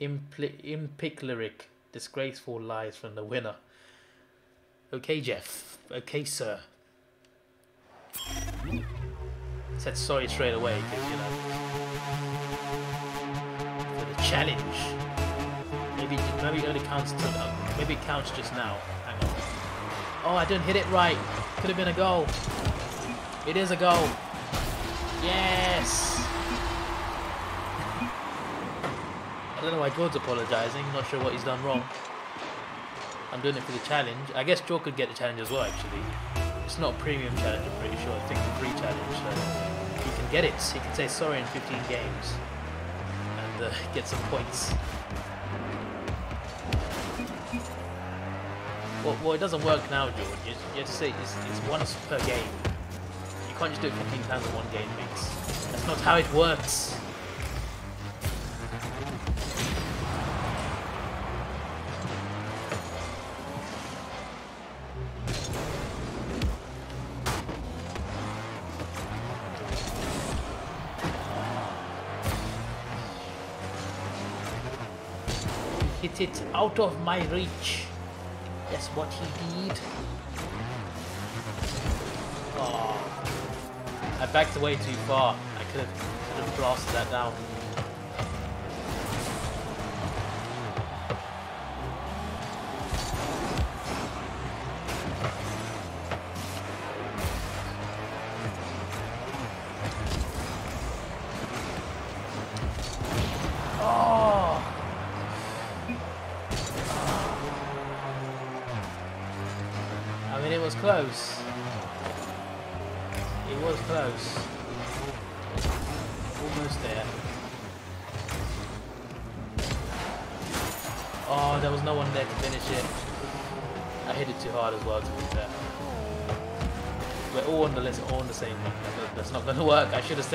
Impli Impic lyric. Disgraceful lies from the winner. Okay, Jeff. Okay, sir. Said sorry straight away, because, you know. For the challenge. Maybe maybe it only counts to, uh, maybe it counts just now. Oh, I didn't hit it right. Could have been a goal. It is a goal. Yes. I don't know why George's apologising. Not sure what he's done wrong. I'm doing it for the challenge. I guess Joe could get the challenge as well, actually. It's not a premium challenge, I'm pretty sure. I think it's a free challenge, so he can get it. He can say sorry in 15 games and uh, get some points. Well, well, it doesn't work now, George. You, you have to say it's, it's once per game. You can't just do it 15 times in one game, mix. That's not how it works. It out of my reach. What he did. Oh, I backed away too far. I could have, could have blasted that down.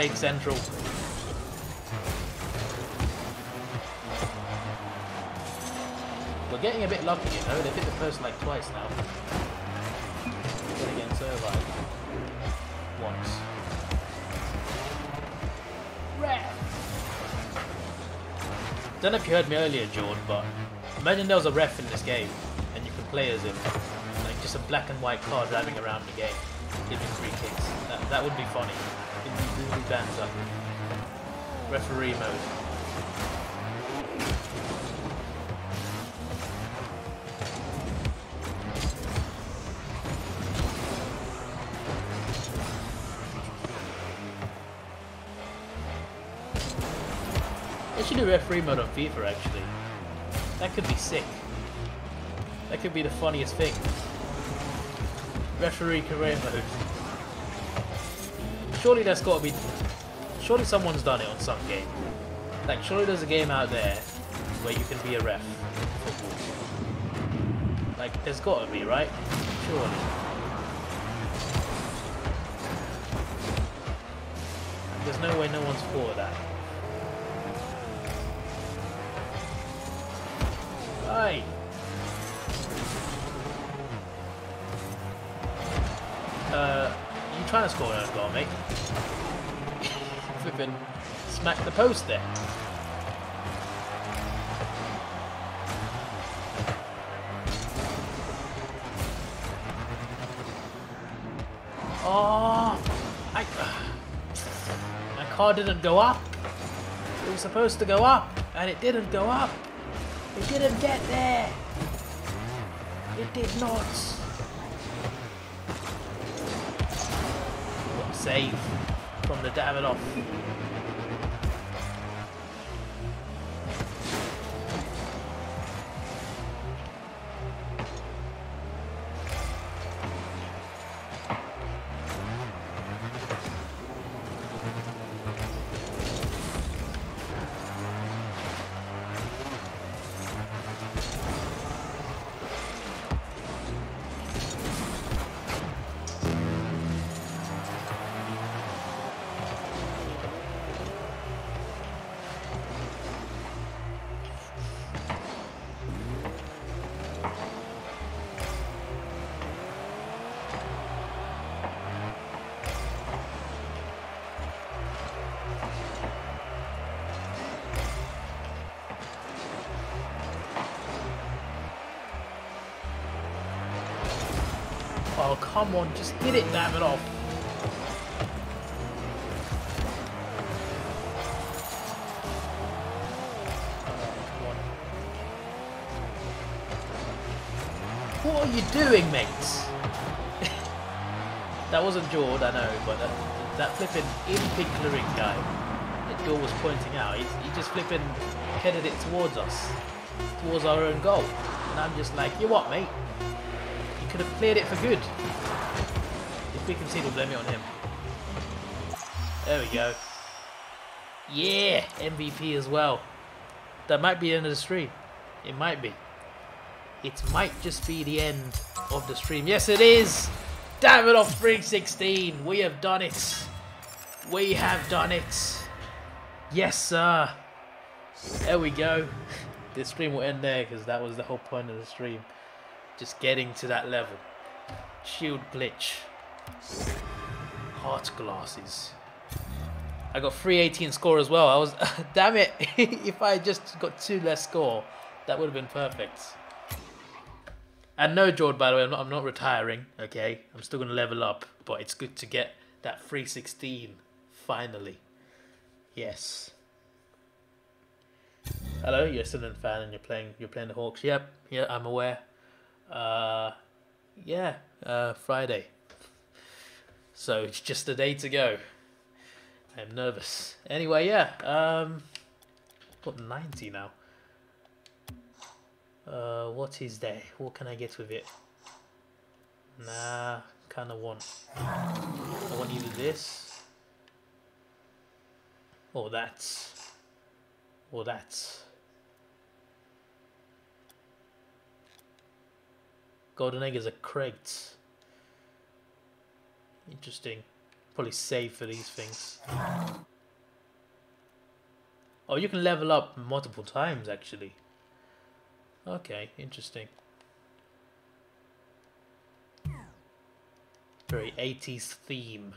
Stayed central. We're getting a bit lucky, you know. They've hit the post like twice now. Again, survive. Once. Ref! Don't know if you heard me earlier, George, but imagine there was a ref in this game, and you could play as him, like just a black and white car driving around the game, giving free kicks. That, that would be funny. Referee mode. Should do referee mode on FIFA actually. That could be sick. That could be the funniest thing. Referee career mode. Surely that's gotta be... Surely someone's done it on some game. Like, surely there's a game out there where you can be a ref. Like, there's gotta be, right? Surely. There's no way no one's thought that. Post there. Oh, I, my car didn't go up. It was supposed to go up, and it didn't go up. It didn't get there. It did not. Save from the Davidoff. Oh, come on, just hit it, damn it off. What are you doing, mates? <laughs> that wasn't Jord, I know, but that, that flipping impickling guy that Jord was pointing out, he, he just flipping headed it towards us, towards our own goal. And I'm just like, you what, mate? Could have cleared it for good. If we concede, we'll blame it on him. There we go. Yeah, MVP as well. That might be the end of the stream. It might be. It might just be the end of the stream. Yes, it is. Davidoff 316. We have done it. We have done it. Yes, sir. There we go. <laughs> The stream will end there because that was the whole point of the stream. Just getting to that level. Shield glitch. Heart glasses. I got 318 score as well. I was, <laughs> damn it, <laughs> if I just got two less score, that would have been perfect. And no, Jord, by the way, I'm not, I'm not retiring, okay? I'm still going to level up, but it's good to get that 316, finally. Yes. Hello, you're still a fan and you're playing you're playing the Hawks. Yep, yeah, I'm aware. Uh, yeah, uh, Friday. So it's just a day to go. I'm nervous. Anyway, yeah, um, got 90 now. Uh, what is there? What can I get with it? Nah, kind of want. I want either this or that or that. Golden egg is a crate. Interesting. Probably save for these things. Oh, you can level up multiple times actually. Okay, interesting. Very 80s theme.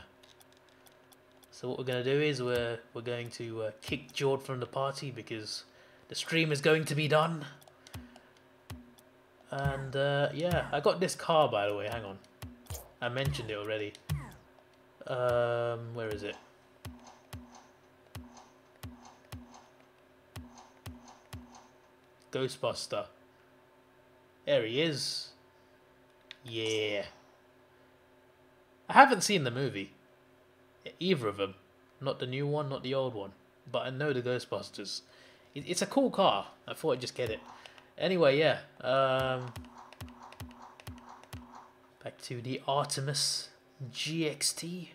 So what we're going to do is we're, we're going to uh, kick Jord from the party because the stream is going to be done. And uh, yeah, I got this car by the way, hang on. I mentioned it already. Um, where is it? Ghostbuster. There he is. Yeah. I haven't seen the movie. Either of them. Not the new one, not the old one. But I know the Ghostbusters. It's a cool car. I thought I'd just get it. Anyway, yeah. Um, back to the Artemis GXT.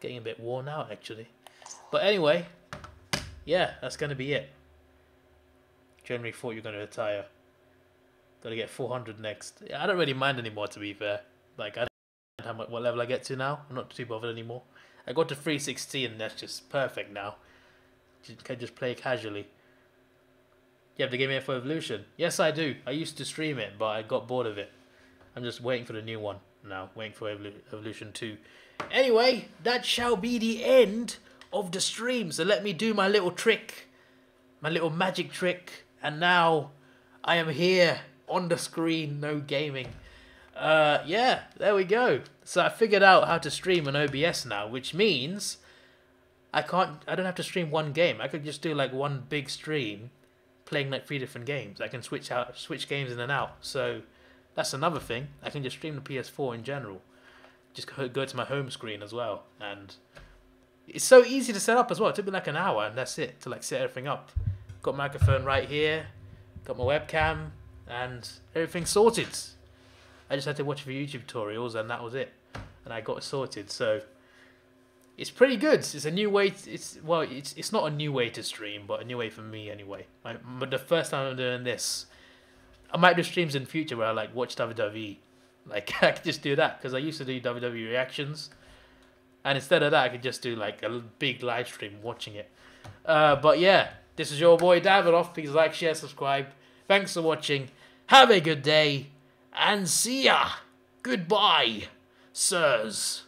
Getting a bit worn out, actually. But anyway, yeah, that's going to be it. Generally thought you're going to retire. Gotta get 400 next. I don't really mind anymore, to be fair. Like, I don't know what level I get to now. I'm not too bothered anymore. I got to 360 and that's just perfect now. Can just play casually. You have the Game Info Evolution? Yes, I do. I used to stream it, but I got bored of it. I'm just waiting for the new one now. Waiting for Evol Evolution 2. Anyway, that shall be the end of the stream. So let me do my little trick. My little magic trick. And now I am here on the screen, no gaming. Uh, yeah, there we go. So I figured out how to stream on OBS now, which means I can't. I don't have to stream one game. I could just do like one big stream, playing like three different games. I can switch out, switch games in and out. So that's another thing. I can just stream the PS4 in general. Just go, to my home screen as well, and it's so easy to set up as well. It took me like an hour, and that's it to like set everything up. Got microphone right here. Got my webcam and everything sorted. I just had to watch a few YouTube tutorials and that was it, and I got it sorted. So it's pretty good. It's a new way. To, it's well, it's it's not a new way to stream, but a new way for me anyway. I, but the first time I'm doing this, I might do streams in future where I like watch WWE. <laughs> Like I could just do that because I used to do WWE reactions, and instead of that, I could just do like a big live stream watching it. Uh, but yeah, this is your boy Davidoff. Please like, share, subscribe. Thanks for watching. Have a good day and see ya. Goodbye, sirs.